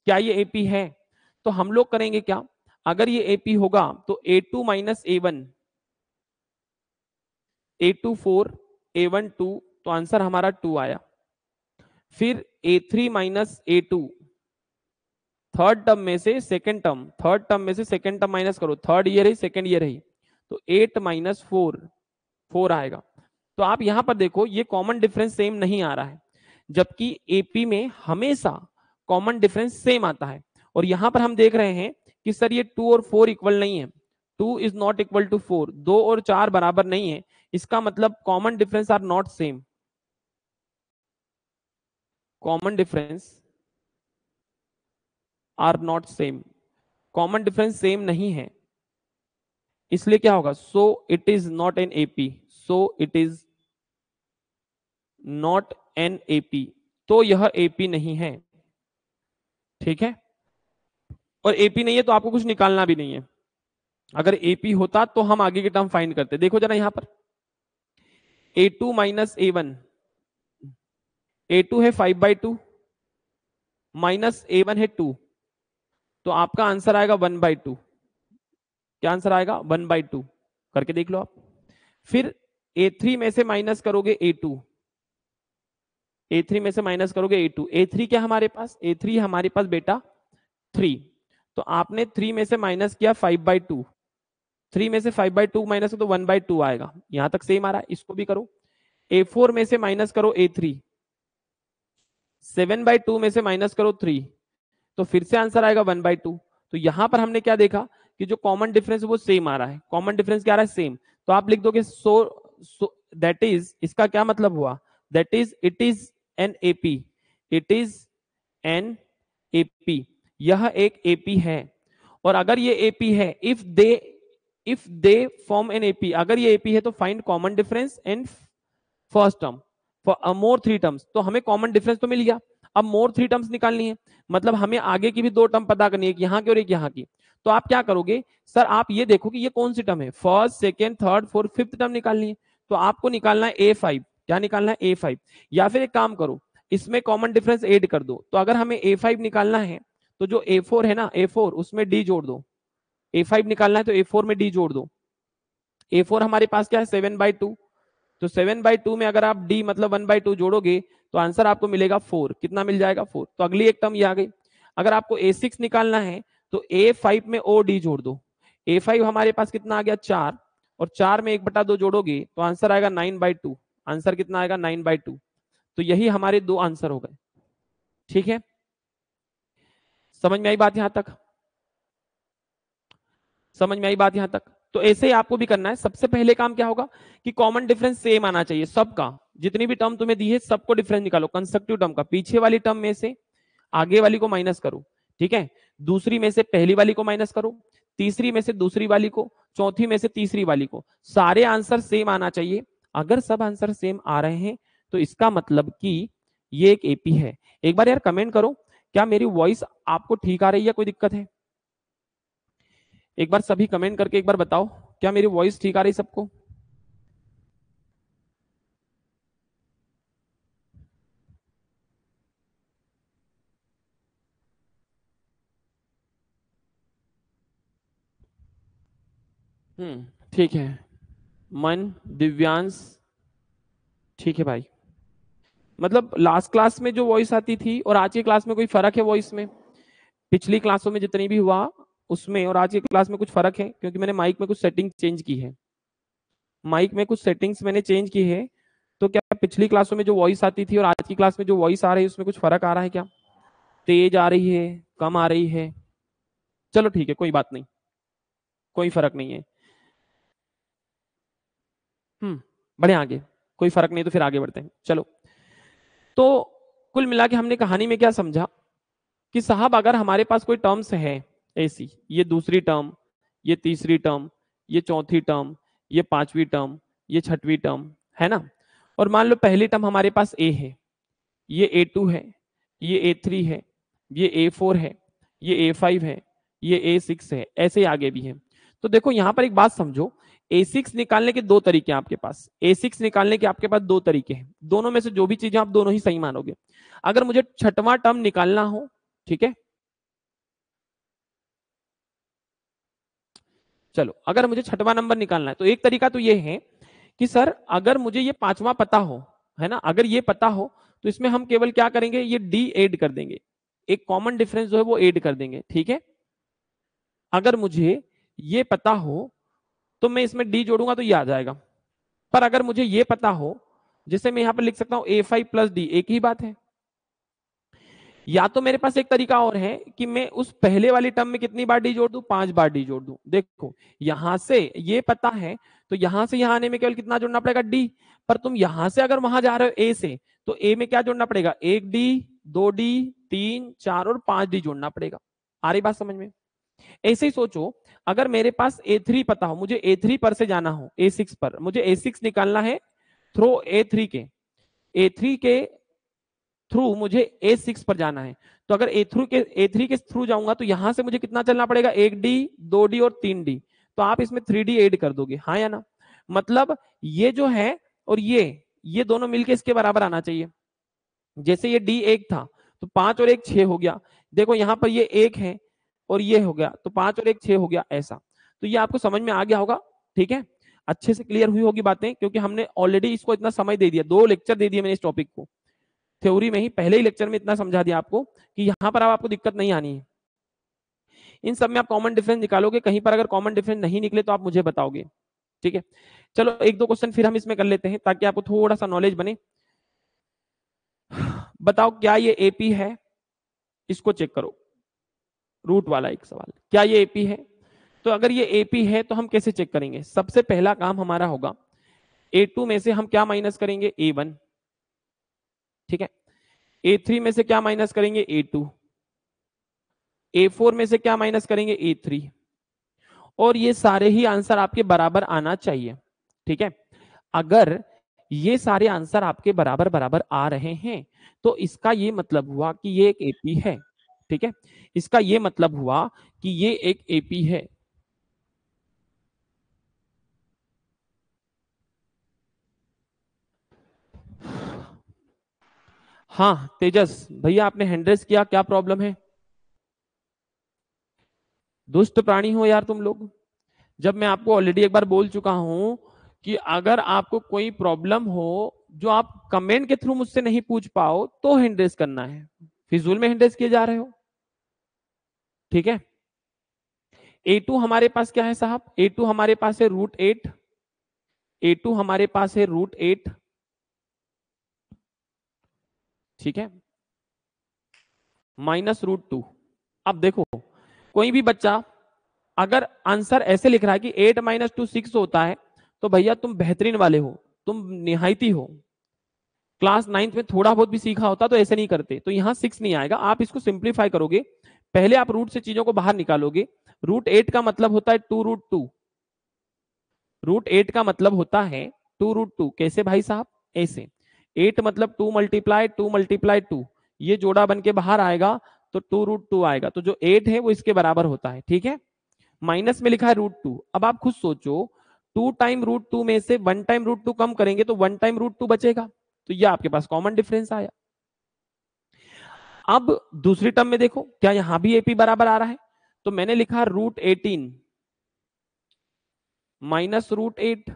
क्या ये एपी है? तो हम लोग करेंगे क्या? अगर ये एपी होगा तो a two minus a one a two four a one two तो आंसर हमारा टू आया। फिर a three minus a two third term में से सेकेंड टर्म थर्ड टर्म में से सेकेंड टर्म माइनस करो थर्ड ईयर है सेकेंड ईयर है तो एट माइनस फोर फोर आएगा। तो आप यहाँ पर देखो, ये कॉमन डिफरेंस सेम नहीं आ रहा है, जबकि एपी में हमेशा कॉमन डिफरेंस सेम आता है। और यहाँ पर हम देख रहे हैं कि सर ये टू और फोर इक्वल नहीं है। Two is not equal to four दो और चार बराबर नहीं है। इसका मतलब common difference are not same common difference are not same common difference same नहीं है. इसलिए क्या होगा? So it is not an AP so it is not an AP तो यह एपी नहीं है. ठीक है? और एपी नहीं है तो आपको कुछ निकालना भी नहीं है. अगर एपी होता तो हम आगे के टर्म फाइंड करते. देखो जरा यहाँ पर. A two minus a one a two है five by two minus a one है टू तो आपका आंसर आएगा वन बाई टू क्या आंसर आएगा? वन बाई टू करके देख लो आप। फिर ए थ्री में से माइनस करोगे ए टू ए थ्री में से माइनस करोगे ए टू ए थ्री क्या हमारे पास? ए थ्री हमारे पास बेटा थ्री तो आपने थ्री में से माइनस किया फाइव बाई टू थ्री में से फाइव बाई टू माइनस तो वन बाई टू आएगा। यहाँ तक सेम आ रहा है, इसको भी करो। ए फोर में से माइनस करो a three. Seven by two में से माइनस करो थ्री। तो फिर से आंसर आएगा वन बाई टू। तो यहाँ पर हमने क्या देखा कि जो कॉमन डिफरेंस वो सेम आ रहा है। कॉमन डिफरेंस क्या आ रहा है? सेम। तो आप लिख दोगे सो दैट इज़ इसका क्या मतलब हुआ? That is it is an AP it is an AP यह एक एपी है। और अगर ये एपी है if they if they form an AP अगर ये एपी है तो find common difference in first term for more three terms तो हमें कॉमन डिफरेंस तो मिल गया। अब मोर थ्री टर्म्स निकालनी है मतलब हमें आगे की भी दो टर्म पता करनी है एक यहाँ की और एक यहाँ की। तो आप क्या करोगे? सर, आप ये देखो कि ये कौन सी टर्म है? First second third fourth fifth term निकालनी है। तो आपको निकालना है ए फाइव क्या निकालना है? ए फाइव या फिर एक काम करो, इसमें कॉमन डिफरेंस एड कर दो। तो अगर हमें ए फाइव निकालना है तो जो ए फोर है ना ए फोर उसमें डी जोड़ दो। ए फाइव निकालना है तो ए फोर में डी जोड़ दो। ए फोर हमारे पास क्या है? सेवन बाई टू तो सेवन बाई टू में अगर आप डी मतलब वन बाई टू जोड़ोगे तो आंसर आपको मिलेगा फोर कितना मिल जाएगा फोर तो अगली एक टर्म ये आ गई। अगर आपको ए सिक्स निकालना है तो ए फाइव में ओ डी जोड़ दो। ए फाइव हमारे पास कितना आ गया? चार। और चार में एक बटा दो जोड़ोगे तो आंसर आएगा नाइन बाई टू आंसर कितना आएगा? नाइन बाई टू तो यही हमारे दो आंसर हो गए। ठीक है? समझ में आई बात यहाँ तक? समझ में आई बात यहाँ तक? तो ऐसे ही आपको भी करना है। सबसे पहले काम क्या होगा कि कॉमन डिफरेंस सेम आना चाहिए सबका। जितनी भी टर्म तुम्हें दी है, सबको डिफरेंस निकालो। कंस्ट्रक्टिव टर्म का। पीछे वाली टर्म में से आगे वाली को माइनस करो। ठीक है? दूसरी में से पहली वाली को माइनस करो। तीसरी में से दूसरी वाली को, चौथी में से तीसरी वाली को। सारे आंसर सेम आना चाहिए। अगर सब आंसर सेम आ रहे हैं तो इसका मतलब कि ये एक एपी है। एक बार यार कमेंट करो, क्या मेरी वॉइस आपको ठीक आ रही है? कोई दिक्कत है? एक बार सभी कमेंट करके एक बार बताओ क्या मेरी वॉइस ठीक आ रही सबको? हम्म। ठीक है। मन दिव्यांश ठीक है भाई। मतलब लास्ट क्लास में जो वॉइस आती थी और आज की क्लास में कोई फ़र्क है वॉइस में? पिछली क्लासों में जितनी भी हुआ उसमें और आज की क्लास में कुछ फ़र्क है, क्योंकि मैंने माइक में कुछ सेटिंग चेंज की है। माइक में कुछ सेटिंग्स मैंने चेंज की है तो क्या पिछली क्लासों में जो वॉइस आती थी और आज की क्लास में जो वॉइस आ रही है, उसमें कुछ फ़र्क आ रहा है क्या? तेज आ रही है, कम आ रही है? चलो ठीक है, कोई बात नहीं। कोई फ़र्क नहीं है। हम्म बढ़े आगे। कोई फ़र्क नहीं तो फिर आगे बढ़ते हैं। चलो। तो कुल मिला के हमने कहानी में क्या समझा कि साहब, अगर हमारे पास कोई टर्म्स है ऐसी, ये दूसरी टर्म ये तीसरी टर्म ये चौथी टर्म ये पांचवी टर्म ये छठवीं टर्म है ना? और मान लो पहली टर्म हमारे पास ए है, ये ए टू है, ये ए थ्री है, ये ए फोर है, ये ए फाइव है, ये ए सिक्स है, ऐसे ही आगे भी है। तो देखो, यहाँ पर एक बात समझो ए सिक्स निकालने के दो तरीके आपके पास। ए सिक्स निकालने के आपके पास दो तरीके हैं। दोनों में से जो भी चीज़ें आप दोनों ही सही मानोगे। अगर मुझे छठवां टर्म निकालना हो, ठीक है चलो, अगर मुझे छठवां नंबर निकालना है तो एक तरीका तो ये है कि सर, अगर मुझे ये पांचवा पता हो, है ना, अगर ये पता हो तो इसमें हम केवल क्या करेंगे, ये डी एड कर देंगे। एक कॉमन डिफरेंस जो है वो एड कर देंगे, ठीक है? अगर मुझे ये पता हो तो मैं इसमें डी जोड़ूँगा तो ये आ जाएगा। पर अगर मुझे ये पता हो, जिसे मैं यहाँ पर लिख सकता हूँ ए फाइव प्लस डी एक ही बात है। या तो मेरे पास एक तरीका और है कि मैं उस पहले वाली टर्म में कितनी बार डी जोड़ दू? पाँच बार डी जोड़ दू। देखो, यहाँ से ये पता है तो यहाँ से यहाँ आने में केवल कितना जोड़ना पड़ेगा? डी। पर तुम यहाँ से अगर वहाँ जा रहे हो ए से तो ए में क्या जोड़ना पड़ेगा? एक डी, दो डी, तीन, चार और पाँच डी जोड़ना पड़ेगा। आ रही बात समझ में? ऐसे ही सोचो, अगर मेरे पास ए थ्री पता हो, मुझे ए थ्री पर से जाना हो ए सिक्स पर, मुझे ए सिक्स निकालना है थ्रो ए थ्री के। ए थ्री के थ्रू मुझे ए सिक्स पर जाना है। तो अगर ए थ्रू के ए थ्री के थ्रू जाऊँगा तो यहाँ से मुझे कितना चलना पड़ेगा? एक डी दो डी और तीन डी तो आप इसमें थ्री डी एड कर दोगे। हाँ या ना? मतलब ये जो है और ये ये दोनों मिलके इसके बराबर आना चाहिए। जैसे ये डी एक था तो पाँच और एक छह हो गया। देखो यहाँ पर ये एक है और ये हो गया तो पाँच और एक छह हो गया ऐसा। तो ये आपको समझ में आ गया होगा, ठीक है? अच्छे से क्लियर हुई होगी बातें, क्योंकि हमने ऑलरेडी इसको इतना समय दे दिया। दो लेक्चर दे दिए मैंने इस टॉपिक को। थ्योरी में ही पहले ही लेक्चर में इतना समझा दिया आपको कि यहाँ पर आपको दिक्कत नहीं आनी है। इन सब में आप कॉमन डिफरेंस निकालोगे, कहीं पर अगर कॉमन डिफरेंस नहीं निकले तो आप मुझे बताओगे। ठीक है? चलो, एक दो क्वेश्चन फिर हम इसमें कर लेते हैं ताकि आपको थोड़ा सा नॉलेज बने। बताओ, क्या ये एपी है? इसको चेक करो। रूट वाला एक सवाल। क्या ये एपी है? तो अगर ये एपी है तो हम कैसे चेक करेंगे? सबसे पहला काम हमारा होगा ए टू में से हम क्या माइनस करेंगे? ए वन ठीक है? ए थ्री में से क्या माइनस करेंगे? ए टू ए फोर में से क्या माइनस करेंगे? ए थ्री और ये सारे ही आंसर आपके बराबर आना चाहिए, ठीक है? अगर ये सारे आंसर आपके बराबर बराबर आ रहे हैं तो इसका ये मतलब हुआ कि ये एक एपी है, ठीक है? इसका ये मतलब हुआ कि ये एक एपी है हाँ तेजस, भैया, आपने हैंड्रेस किया, क्या प्रॉब्लम है? दुष्ट प्राणी हो यार तुम लोग। जब मैं आपको ऑलरेडी एक बार बोल चुका हूँ कि अगर आपको कोई प्रॉब्लम हो जो आप कमेंट के थ्रू मुझसे नहीं पूछ पाओ तो हैंड्रेस करना है। फिजूल में हैंड्रेस किए जा रहे हो। ठीक है? ए टू हमारे पास क्या है साहब? ए टू हमारे पास है रूट एट ए टू हमारे पास है रूट एट ठीक है? माइनस रूट टू अब देखो, कोई भी बच्चा अगर आंसर ऐसे लिख रहा है कि एट माइनस टू सिक्स होता है तो भैया तुम बेहतरीन वाले हो, तुम निहायती हो। क्लास नाइन्थ में थोड़ा बहुत भी सीखा होता तो ऐसे नहीं करते। तो यहाँ सिक्स नहीं आएगा। आप इसको सिंप्लीफाई करोगे। पहले आप रूट से चीज़ों को बाहर निकालोगे। रूट एट का मतलब होता है two root two root eight का मतलब होता है टू रूट टू कैसे भाई साहब? ऐसे। एट मतलब two multiply two multiply two, ये जोड़ा बन के बाहर आएगा तो टू रूट टू आएगा। तो जो एट है वो इसके बराबर होता है, ठीक है? माइनस में लिखा है रूट टू। अब आप खुद सोचो, टू टाइम रूट टू में से वन टाइम रूट टू कम करेंगे तो वन टाइम रूट टू बचेगा। तो ये आपके पास कॉमन डिफरेंस आया। अब दूसरी टर्म में देखो, क्या यहाँ भी एपी बराबर आ रहा है? तो मैंने लिखा root eighteen, minus root eight,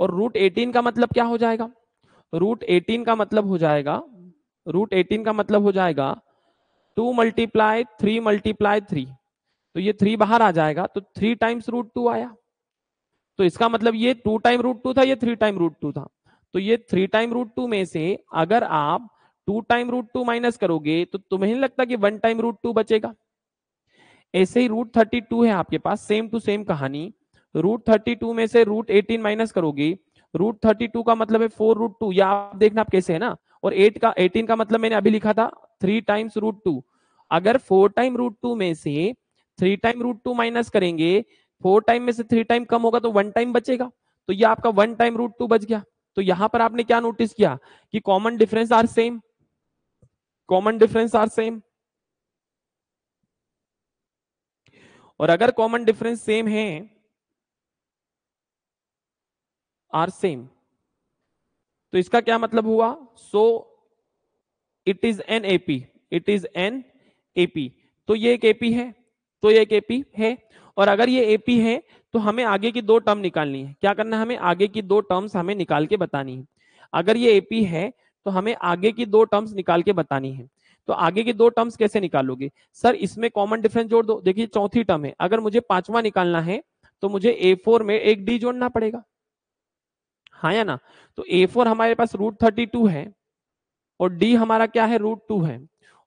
और रूट एटीन का मतलब क्या हो जाएगा? रूट एटीन का मतलब हो जाएगा, रूट एटीन का मतलब हो जाएगा, two multiply three multiply three. तो ये थ्री बाहर आ जाएगा तो थ्री टाइम्स रूट टू आया। तो इसका मतलब ये टू टाइम रूट टू था, ये थ्री टाइम रूट टू था। तो ये थ्री टाइम रूट टू में से अगर आप two time root two minus करोगे तो तुम्हें नहीं लगता कि वन टाइम रूट टू बचेगा? ऐसे ही रूट थर्टी टू है आपके पास, सेम टू सेम कहानी। रूट थर्टी टू में से रूट एटीन माइनस करोगे रूट थर्टी टू का मतलब है फोर रूट टू या आप देखना आप कैसे है ना? और एट का एटीन का मतलब मैंने अभी लिखा था थ्री टाइम्स रूट टू अगर फोर टाइम रूट टू में से three time root two minus करेंगे फोर टाइम में से थ्री टाइम कम होगा तो वन टाइम बचेगा. तो ये आपका वन टाइम रूट टू बच गया. तो यहाँ पर आपने क्या नोटिस किया? कि common difference are same common difference are same और अगर कॉमन डिफरेंस सेम है आर सेम। तो इसका क्या मतलब हुआ? So it is an AP it is an AP तो ये एक एपी है तो ये एक एपी है, और अगर ये एपी है तो हमें आगे की दो टर्म निकालनी है। क्या करना है हमें? आगे की दो टर्म्स हमें निकाल के बतानी है। अगर ये एपी है तो हमें आगे की दो टर्म्स निकाल के बतानी है। तो आगे की दो टर्म्स कैसे निकालोगे? सर, इसमें कॉमन डिफरेंस जोड़ दो। देखिए, चौथी टर्म है। अगर मुझे पांचवा निकालना है तो मुझे ए फोर में एक डी जोड़ना पड़ेगा। हाँ या ना? तो ए फोर हमारे पास रूट थर्टी टू है और डी हमारा क्या है? रूट टू है।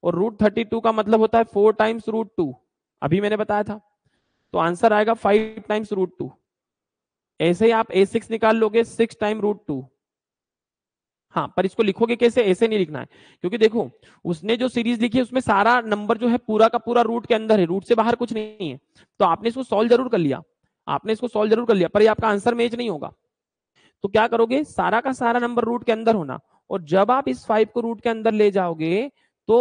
और रूट थर्टी टू का मतलब होता है फोर टाइम्स रूट टू अभी मैंने बताया था। तो आंसर आएगा फाइव टाइम्स रूट टू ऐसे ही आप ए सिक्स निकाल लोगे सिक्स टाइम रूट टू हाँ पर इसको लिखोगे कैसे? ऐसे नहीं लिखना है। क्योंकि देखो, उसने जो सीरीज़ लिखी है, उसमें सारा नंबर जो है, पूरा का पूरा रूट के अंदर है। रूट से बाहर कुछ नहीं है। तो आपने इसको सॉल्व ज़रूर कर लिया। आपने इसको सॉल्व ज़रूर कर लिया, पर ये आपका आंसर मैच नहीं होगा। तो क्या करोगे? सारा का सारा नंबर रूट के अंदर होना। और जब आप इस फाइव को रूट के अंदर ले जाओगे तो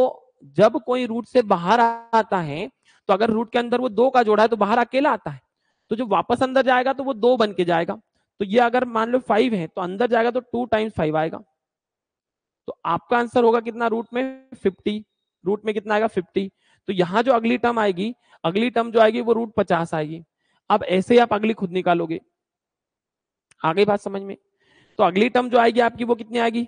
जब कोई रूट से बाहर आता है तो अगर रूट के अंदर वो दो का जोड़ा है तो बाहर अकेला आता है। तो जब वापस अंदर जाएगा तो वो दो बन के जाएगा। तो ये अगर मान लो फाइव है तो अंदर जाएगा तो टू टाइम्स फाइव आएगा। तो आपका आंसर होगा कितना? रूट में फिफ्टी रूट में कितना आएगा? फिफ्टी तो यहाँ जो अगली टर्म आएगी, अगली टर्म जो आएगी, वो रूट पचास आएगी। अब ऐसे ही आप अगली खुद निकालोगे। आ गई बात समझ में? तो अगली टर्म जो आएगी आपकी, वो कितनी आएगी?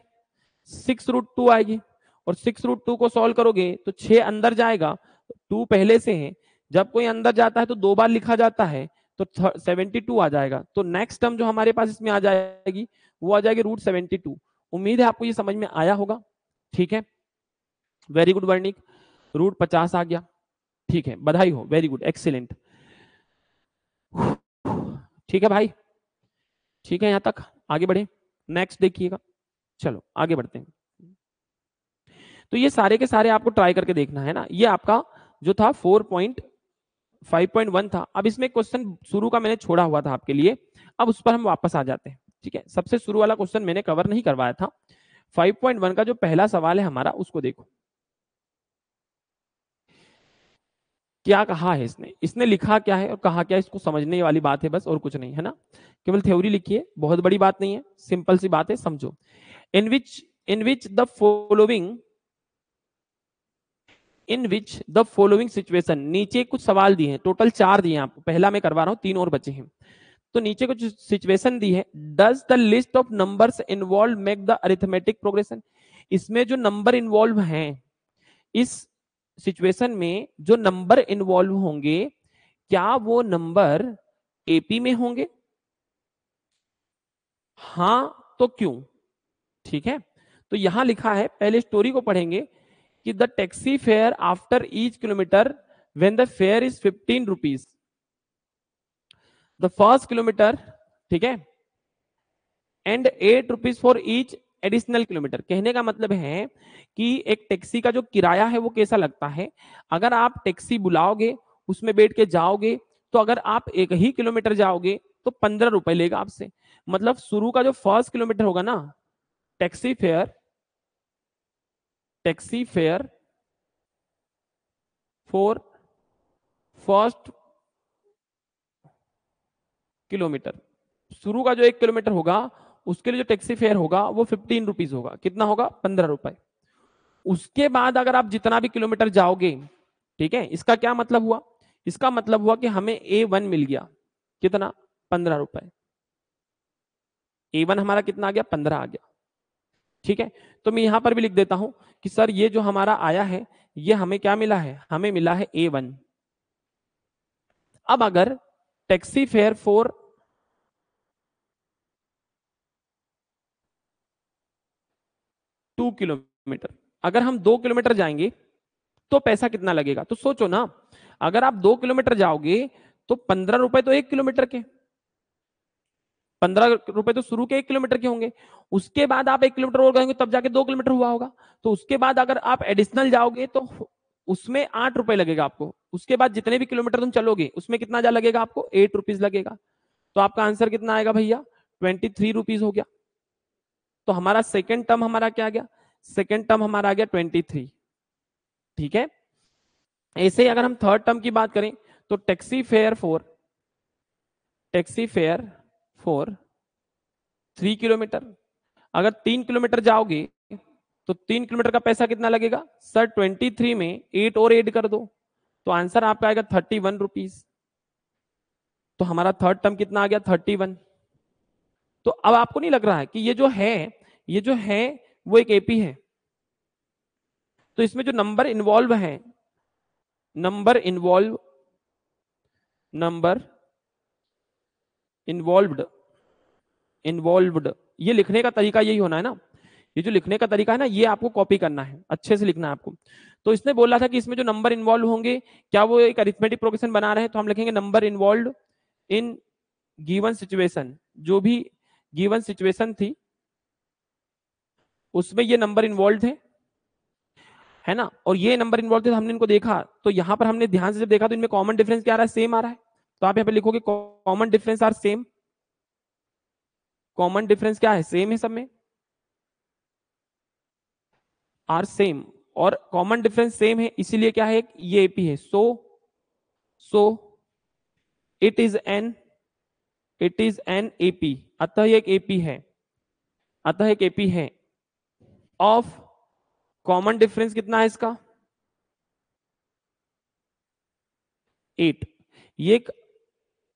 सिक्स रूट टू आएगी। और सिक्स रूट टू को सॉल्व करोगे तो छह अंदर जाएगा। टू पहले से है। जब कोई अंदर जाता है तो दो बार लिखा जाता है तो सेवेंटी टू आ जाएगा। तो नेक्स्ट टर्म जो हमारे पास इसमें आ जाएगी, वो आ जाएगी रूट सेवेंटी टू उम्मीद है आपको ये समझ में आया होगा। ठीक है? वेरी गुड वर्णिक रूट पचास आ गया। ठीक है, बधाई हो। वेरी गुड एक्सीलेंट ठीक है भाई? ठीक है, यहाँ तक? आगे बढ़े। नेक्स्ट देखिएगा। चलो, आगे बढ़ते हैं। तो ये सारे के सारे आपको ट्राई करके देखना है ना? ये आपका जो था four point five point one था। अब इसमें क्वेश्चन शुरू का मैंने छोड़ा हुआ था आपके लिए। अब उस पर हम वापस आ जाते हैं। ठीक है? सबसे शुरू वाला क्वेश्चन मैंने कवर नहीं करवाया था। 5.1 का जो पहला सवाल है हमारा, उसको देखो। क्या कहा है इसने? इसने लिखा क्या है और कहा क्या इसको समझने वाली बात है बस और कुछ नहीं, है ना? केवल थ्योरी लिखी है बहुत बड़ी बात नहीं है सिंपल सी बात है, समझो। In which in which the following in which the following situation नीचे कुछ सवाल दिए हैं टोटल चार दिए आपको, पहला मैं करवा रहा हूँ, तीन और बचे हैं। तो नीचे कुछ सिचुएशन दी है does the list of numbers involve make the arithmetic progression इसमें जो नंबर इन्वॉल्व हैं, इस सिचुएशन में जो नंबर इन्वॉल्व होंगे, क्या वो नंबर एपी में होंगे? हाँ तो क्यों? ठीक है? तो यहाँ लिखा है, पहले स्टोरी को पढ़ेंगे कि the taxi fare after each kilometre when the fare is fifteen rupees the first kilometre ठीक है? And eight rupees for each additional kilometre. कहने का मतलब है कि एक टैक्सी का जो किराया है वो कैसा लगता है? अगर आप टैक्सी बुलाओगे, उसमें बैठ के जाओगे तो अगर आप एक ही किलोमीटर जाओगे तो पंद्रह रुपए लेगा आपसे। मतलब शुरू का जो फ़र्स्ट किलोमीटर होगा ना, taxi fare taxi fare, for, first kilometre. शुरू का जो एक किलोमीटर होगा उसके लिए जो टैक्सी फेयर होगा, वो फिफ्टीन रुपीज़ होगा। कितना होगा? पंद्रह रुपए। उसके बाद अगर आप जितना भी किलोमीटर जाओगे, ठीक है, इसका क्या मतलब हुआ? इसका मतलब हुआ कि हमें ए वन मिल गया। कितना? पंद्रह रुपए। ए वन हमारा कितना आ गया? पंद्रह आ गया। ठीक है? तो मैं यहाँ पर भी लिख देता हूँ कि सर, ये जो हमारा आया है, ये हमें क्या मिला है? हमें मिला है ए वन अब अगर taxi fare for two kilometre. अगर हम दो किलोमीटर जाएँगे तो पैसा कितना लगेगा? तो सोचो ना, अगर आप दो किलोमीटर जाओगे तो पंद्रह रुपए तो एक किलोमीटर के। पंद्रह रुपए तो शुरू के एक किलोमीटर के होंगे। उसके बाद आप एक किलोमीटर और गएँगे तब जाके दो किलोमीटर हुआ होगा। तो उसके बाद अगर आप एडिशनल जाओगे तो उसमें आठ रुपए लगेगा आपको। उसके बाद जितने भी किलोमीटर तुम चलोगे, उसमें कितना लगेगा आपको? एट रुपीज़ लगेगा। तो आपका आंसर कितना आएगा भैया? ट्वेंटी थ्री रुपीज़ हो गया। तो हमारा सेकेंड टर्म हमारा क्या आ गया? सेकेंड टर्म हमारा आ गया ट्वेंटी थ्री ठीक है? ऐसे ही अगर हम थर्ड टर्म की बात करें तो taxi fare for taxi fare for three kilometre अगर तीन किलोमीटर जाओगे तो तीन किलोमीटर का पैसा कितना लगेगा? सर ट्वेंटी थ्री में एट और एड कर दो। तो आंसर आपका आएगा थर्टी वन रुपीज़ तो हमारा थर्ड टर्म कितना आ गया? थर्टी वन तो अब आपको नहीं लग रहा है कि ये जो है, ये जो है, वो एक एपी है? तो इसमें जो नंबर इन्वॉल्व है, number involve, number involved involved, ये लिखने का तरीका यही होना है ना? ये जो लिखने का तरीका है ना, ये आपको कॉपी करना है, अच्छे से लिखना है आपको। तो इसने बोला था कि इसमें जो नंबर इन्वॉल्व होंगे, क्या वो एक अरिथमेटिक प्रोग्रेशन बना रहे हैं? तो हम लिखेंगे number involve in given situation, जो भी गिवन सिचुएशन थी, उसमें ये नंबर इन्वॉल्व थे है ना? और ये नंबर इन्वॉल्व थे हमने इनको देखा। तो यहाँ पर हमने ध्यान से जब देखा तो इनमें कॉमन डिफरेंस क्या आ रहा है? सेम आ रहा है। तो आप यहाँ पे लिखोगे common difference are same common difference क्या है? सेम है सब में। आर सेम और कॉमन डिफरेंस सेम है, इसीलिए क्या है? ये एपी है। So so it is an it is an AP अतः एक एपी है। अतः एक एपी है। ऑफ़ कॉमन डिफरेंस कितना है इसका? एट ये एक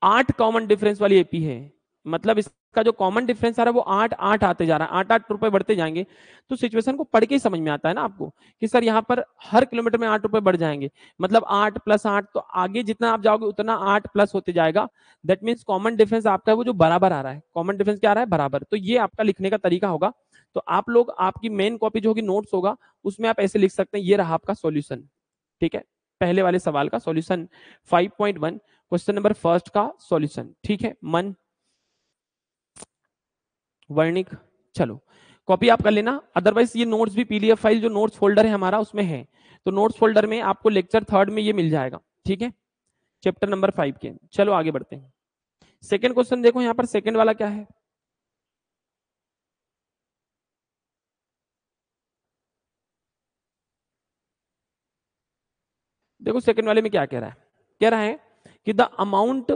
आठ कॉमन डिफरेंस वाली एपी है। मतलब इसका जो कॉमन डिफरेंस आ रहा है, वो आठ आठ आते जा रहा है, आठ आठ रुपए बढ़ते जाएँगे। तो सिचुएशन को पढ़ के ही समझ में आता है ना आपको कि सर यहाँ पर हर किलोमीटर में आठ रुपए बढ़ जाएँगे। मतलब आठ प्लस आठ तो आगे जितना आप जाओगे, उतना आठ प्लस होते जाएगा। दैट मीन्स कॉमन डिफरेंस आपका वो जो बराबर आ रहा है। कॉमन डिफरेंस क्या आ रहा है? बराबर। तो ये आपका लिखने का तरीका होगा। तो आप लोग, आपकी मेन कॉपी जो होगी नोट्स होगा, उसमें आप ऐसे लिख सकते हैं, ये रहा आपका सोल्यूशन ठीक है? पहले वाले सवाल का सॉल्यूशन 5.1 क्वेश्चन नंबर फ़र्स्ट का सॉल्यूशन ठीक है? मन। वर्णिक, चलो। कॉपी आप कर लेना। अदरवाइज़ ये नोट्स भी पीडीएफ फ़ाइल जो नोट्स फोल्डर है हमारा, उसमें है। तो नोट्स फोल्डर में आपको लेक्चर थर्ड में ये मिल जाएगा। ठीक है? चैप्टर नंबर फाइव के। चलो, आगे बढ़ते हैं। सेकेंड क्वेश्चन देखो, यहाँ पर सेकेंड वाला क्या है? देखो सेकंड वाले में क्या कह रहा है? कह रहा है कि द अमाउंट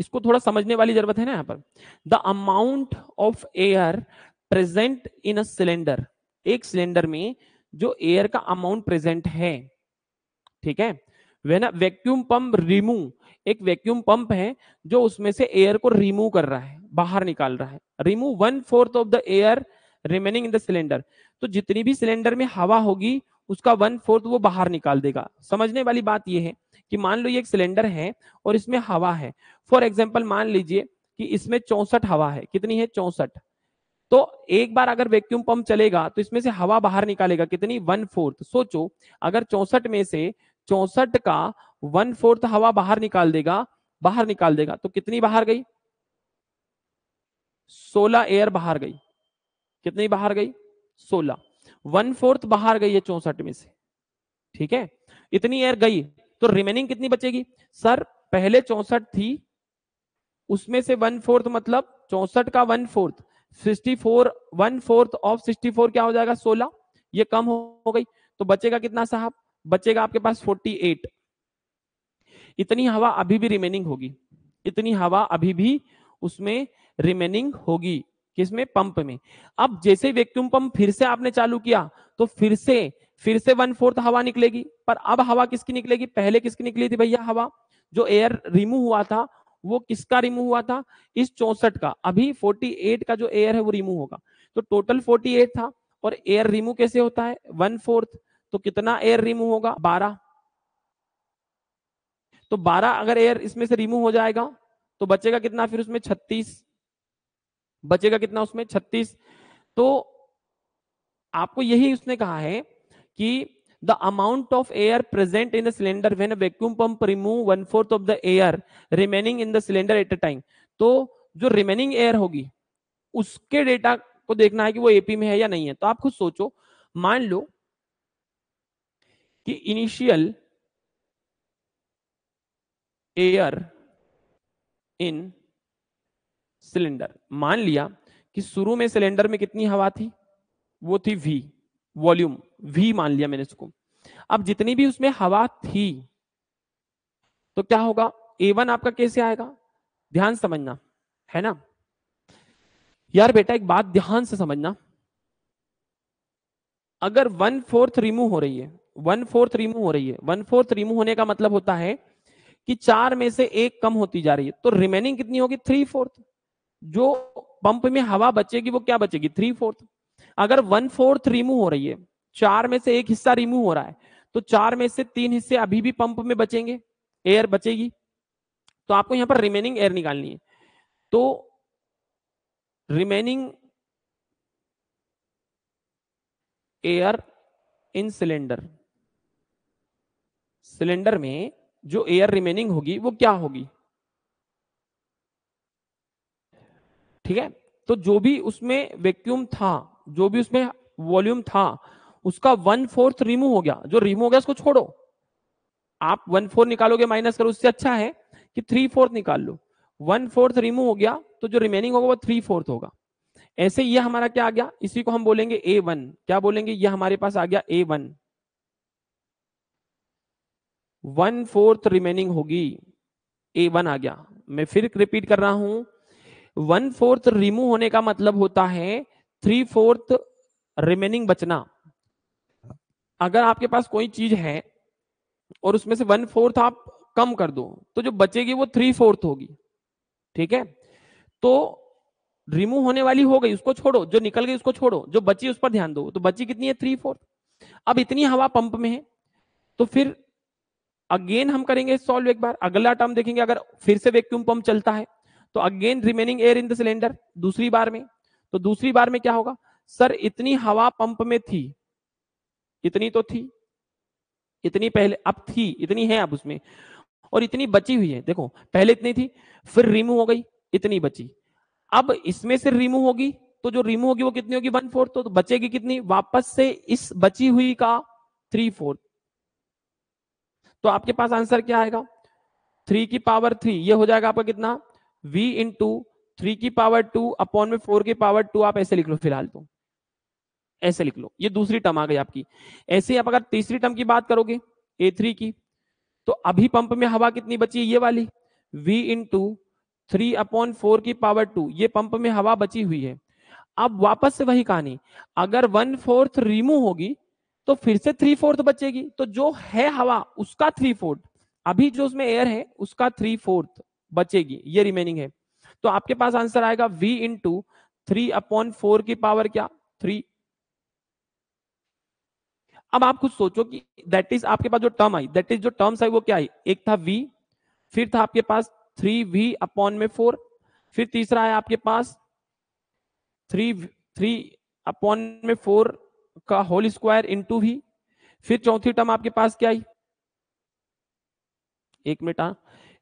इसको थोड़ा समझने वाली ज़रूरत है ना यहाँ पर। The amount of air present in a cylinder एक सिलेंडर में जो एयर का अमाउंट प्रेजेंट है, ठीक है? वेन वैक्यूम पंप रिमूव एक वैक्यूम पंप है जो उसमें से एयर को रिमूव कर रहा है, बाहर निकाल रहा है। Remove one fourth of the air remaining in the cylinder तो जितनी भी सिलेंडर में हवा होगी, उसका वन फोर्थ वो बाहर निकाल देगा। समझने वाली बात यह है। कि मान लो ये एक सिलेंडर है और इसमें हवा है। फॉर एग्ज़ाम्पल मान लीजिए कि इसमें चौसठ हवा है। कितनी है? चौसठ। तो एक बार अगर वैक्यूम पंप चलेगा तो इसमें से हवा बाहर निकालेगा। कितनी? वन फोर्थ सोचो, अगर चौसठ में से चौसठ का वन फोर्थ हवा बाहर निकाल देगा, बाहर निकाल देगा तो कितनी बाहर गई? सोलह एयर बाहर गई। कितनी बाहर गई? सोलह। वन फोर्थ बाहर गई है चौसठ में से। ठीक है? इतनी एयर गई। तो रिमेनिंग कितनी बचेगी? सर, पहले चौसठ थी, उसमें से वन फोर्थ मतलब चौसठ का one fourth sixty four one fourth of sixty four क्या हो जाएगा? सोलह, ये कम हो गई। तो बचेगा कितना साहब? बचेगा आपके पास फोर्टी एट इतनी हवा अभी भी रिमेनिंग होगी। इतनी हवा अभी भी उसमें रिमेनिंग होगी। किसमें? पंप में। अब जैसे वैक्यूम पंप फिर से आपने चालू किया तो फिर से फिर से वन फोर्थ हवा निकलेगी। पर अब हवा किसकी निकलेगी? पहले किसकी निकली थी भैया हवा? जो एयर रिमूव हुआ था, वो किसका रिमूव हुआ था? इस चौसठ का। अभी 48 का जो एयर है, वो रिमूव होगा। तो टोटल 48 था, और एयर रिमूव कैसे होता है? वन फोर्थ तो कितना एयर रिमूव होगा? 12 तो 12 अगर एयर इसमें से रिमूव हो जाएगा तो बचेगा कितना? फिर उसमें 36 बचेगा कितना उसमें? 36 तो आपको यही उसने कहा है कि the amount of air present in the cylinder when vacuum pump remove one fourth of the air remaining in the cylinder at a time तो जो रिमेनिंग एयर होगी, उसके डेटा को देखना है कि वो एपी में है या नहीं है। तो आप खुद सोचो। मान लो कि इनिशियल एयर इन सिलेंडर मान लिया कि शुरू में सिलेंडर में कितनी हवा थी? वो थी वी वॉल्यूम वी मान लिया मैंने इसको। अब जितनी भी उसमें हवा थी तो क्या होगा? ए वन आपका कैसे आएगा? ध्यान समझना, है ना? यार बेटा, एक बात ध्यान से समझना। अगर वन फोर्थ रिमूव हो रही है वन फोर्थ रिमूव हो रही है वन फोर्थ रिमूव होने का मतलब होता है कि चार में से एक कम होती जा रही है तो रिमेनिंग कितनी होगी? थ्री फोर्थ जो पंप में हवा बचेगी, वो क्या बचेगी? थ्री फोर्थ अगर वन फोर्थ रिमूव हो रही है, चार में से एक हिस्सा रिमूव हो रहा है तो चार में से तीन हिस्से अभी भी पंप में बचेंगे, एयर बचेगी। तो आपको यहाँ पर रिमेनिंग एयर निकालनी है। तो remaining air in cylinder cylinder में जो एयर रिमेनिंग होगी, वो क्या होगी? ठीक है? तो जो भी उसमें वैक्यूम था जो भी उसमें वॉल्यूम था, उसका वन फोर्थ रिमूव हो गया। जो रिमूव हो गया, उसको छोड़ो। आप वन फोर्थ निकालोगे, माइनस करो, उससे अच्छा है कि थ्री फोर्थ निकाल लो। वन फोर्थ रिमूव हो गया तो जो रिमेनिंग होगा, वो थ्री फोर्थ होगा। ऐसे ये हमारा क्या आ गया? इसी को हम बोलेंगे ए वन। क्या बोलेंगे? ये हमारे पास आ गया a one. One fourth remaining होगी। ए वन आ गया। मैं फिर रिपीट कर रहा हूँ। वन फोर्थ रिमूव होने का मतलब होता है थ्री फोर्थ रिमेनिंग बचना। अगर आपके पास कोई चीज़ है और उसमें से वन फोर्थ आप कम कर दो तो जो बचेगी वो थ्री फोर्थ होगी। ठीक है? तो रिमूव होने वाली हो गई, उसको छोड़ो। जो निकल गई, उसको छोड़ो। जो बची, उस पर ध्यान दो। तो बची कितनी है? थ्री फोर्थ अब इतनी हवा पंप में है तो फिर अगेन हम करेंगे सॉल्व एक बार। अगला टर्म देखेंगे, अगर फिर से वैक्यूम पंप चलता है तो again remaining air in the cylinder दूसरी बार में। तो दूसरी बार में क्या होगा? सर इतनी हवा पंप में थी। इतनी तो थी। इतनी पहले अब थी। इतनी है अब उसमें। और इतनी बची हुई है। देखो पहले इतनी थी फिर रिमूव हो गई इतनी बची। अब इसमें से रिमूव होगी तो जो रिमूव होगी वो कितनी होगी? One fourth. तो, तो बचेगी कितनी? वापस से इस बची हुई का थ्री फोर्थ। तो आपके पास आंसर क्या आएगा? थ्री की पावर थ्री। ये हो जाएगा आपका कितना? v इंटू थ्री की पावर टू अपॉन में फोर की पावर टू आप ऐसे लिख लो फ़िलहाल तो। ऐसे लिख लो। ये दूसरी टर्म आ गई आपकी। ऐसे आप अगर तीसरी टर्म की बात करोगे ए थ्री की तो अभी पंप में हवा कितनी बची है? ये वाली। V two three upon four की पावर टू ये पंप में हवा बची हुई है। अब वापस से वही कहानी। अगर वन फोर्थ रिमूव होगी तो फिर से थ्री फोर्थ बचेगी। तो जो है हवा, उसका थ्री फोर्थ अभी जो उसमें एयर है, उसका थ्री फोर्थ बचेगी। ये रिमेनिंग है। तो आपके पास आंसर आएगा v into three upon four की पावर क्या? थ्री अब आप कुछ सोचो कि दैट इज़ आपके पास जो टर्म आई दैट इज़ जो टर्म्स आई वो क्या आई? एक था v, फिर था आपके पास थ्री वी अपॉन में फोर फिर तीसरा है आपके पास थ्री थ्री अपॉन में फोर का होल स्क्वायर इंटू वी फिर चौथी टर्म आपके पास क्या आई? एक मिनट हाँ।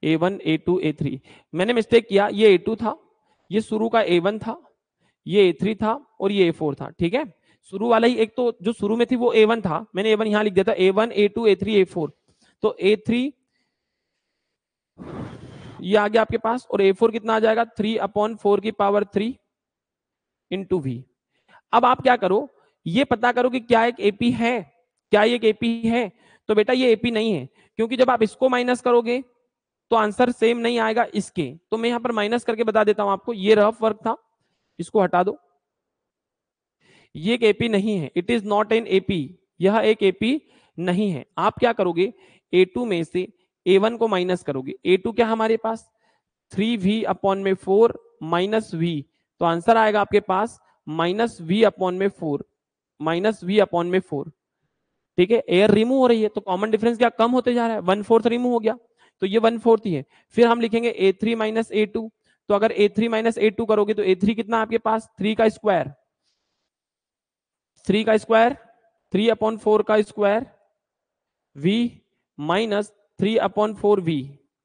A one a two a three मैंने मिस्टेक किया, ये ए टू था, ये शुरू का ए वन था, ये ए थ्री था और ये ए फोर था, ठीक है? शुरू वाला ही एक तो जो शुरू में थी वो ए वन था। मैंने ए वन यहाँ लिख दिया था a one a two a three a four तो ए थ्री ये आ गया आपके पास और ए फोर कितना आ जाएगा? थ्री अपॉन फोर की पावर थ्री इंटू वी अब आप क्या करो? ये पता करो कि क्या एक एपी है, क्या एक एपी है। तो बेटा ये एपी नहीं है, क्योंकि जब आप इसको माइनस करोगे तो आंसर सेम नहीं आएगा इसके। तो मैं यहाँ पर माइनस करके बता देता हूँ आपको, ये रफ वर्क था, इसको हटा दो। ये एक एपी नहीं है it is not an AP यह एक एपी नहीं है। आप क्या करोगे ए टू में से ए वन को माइनस करोगे। ए टू क्या हमारे पास? थ्री वी अपॉन में फोर माइनस वी तो आंसर आएगा आपके पास माइनस वी अपॉन में फोर माइनस वी अपॉन में फोर ठीक है एयर रिमूव हो रही है तो कॉमन डिफरेंस क्या कम होते जा रहा है? वन फोर्थ रिमूव हो गया। तो ये वन फोर्थ ही है। फिर हम लिखेंगे a three minus a two. तो अगर a three minus a two करोगे तो ए थ्री कितना आपके पास? थ्री का स्क्वायर। थ्री का स्क्वायर, थ्री अपॉन फोर का square, v minus three upon four v.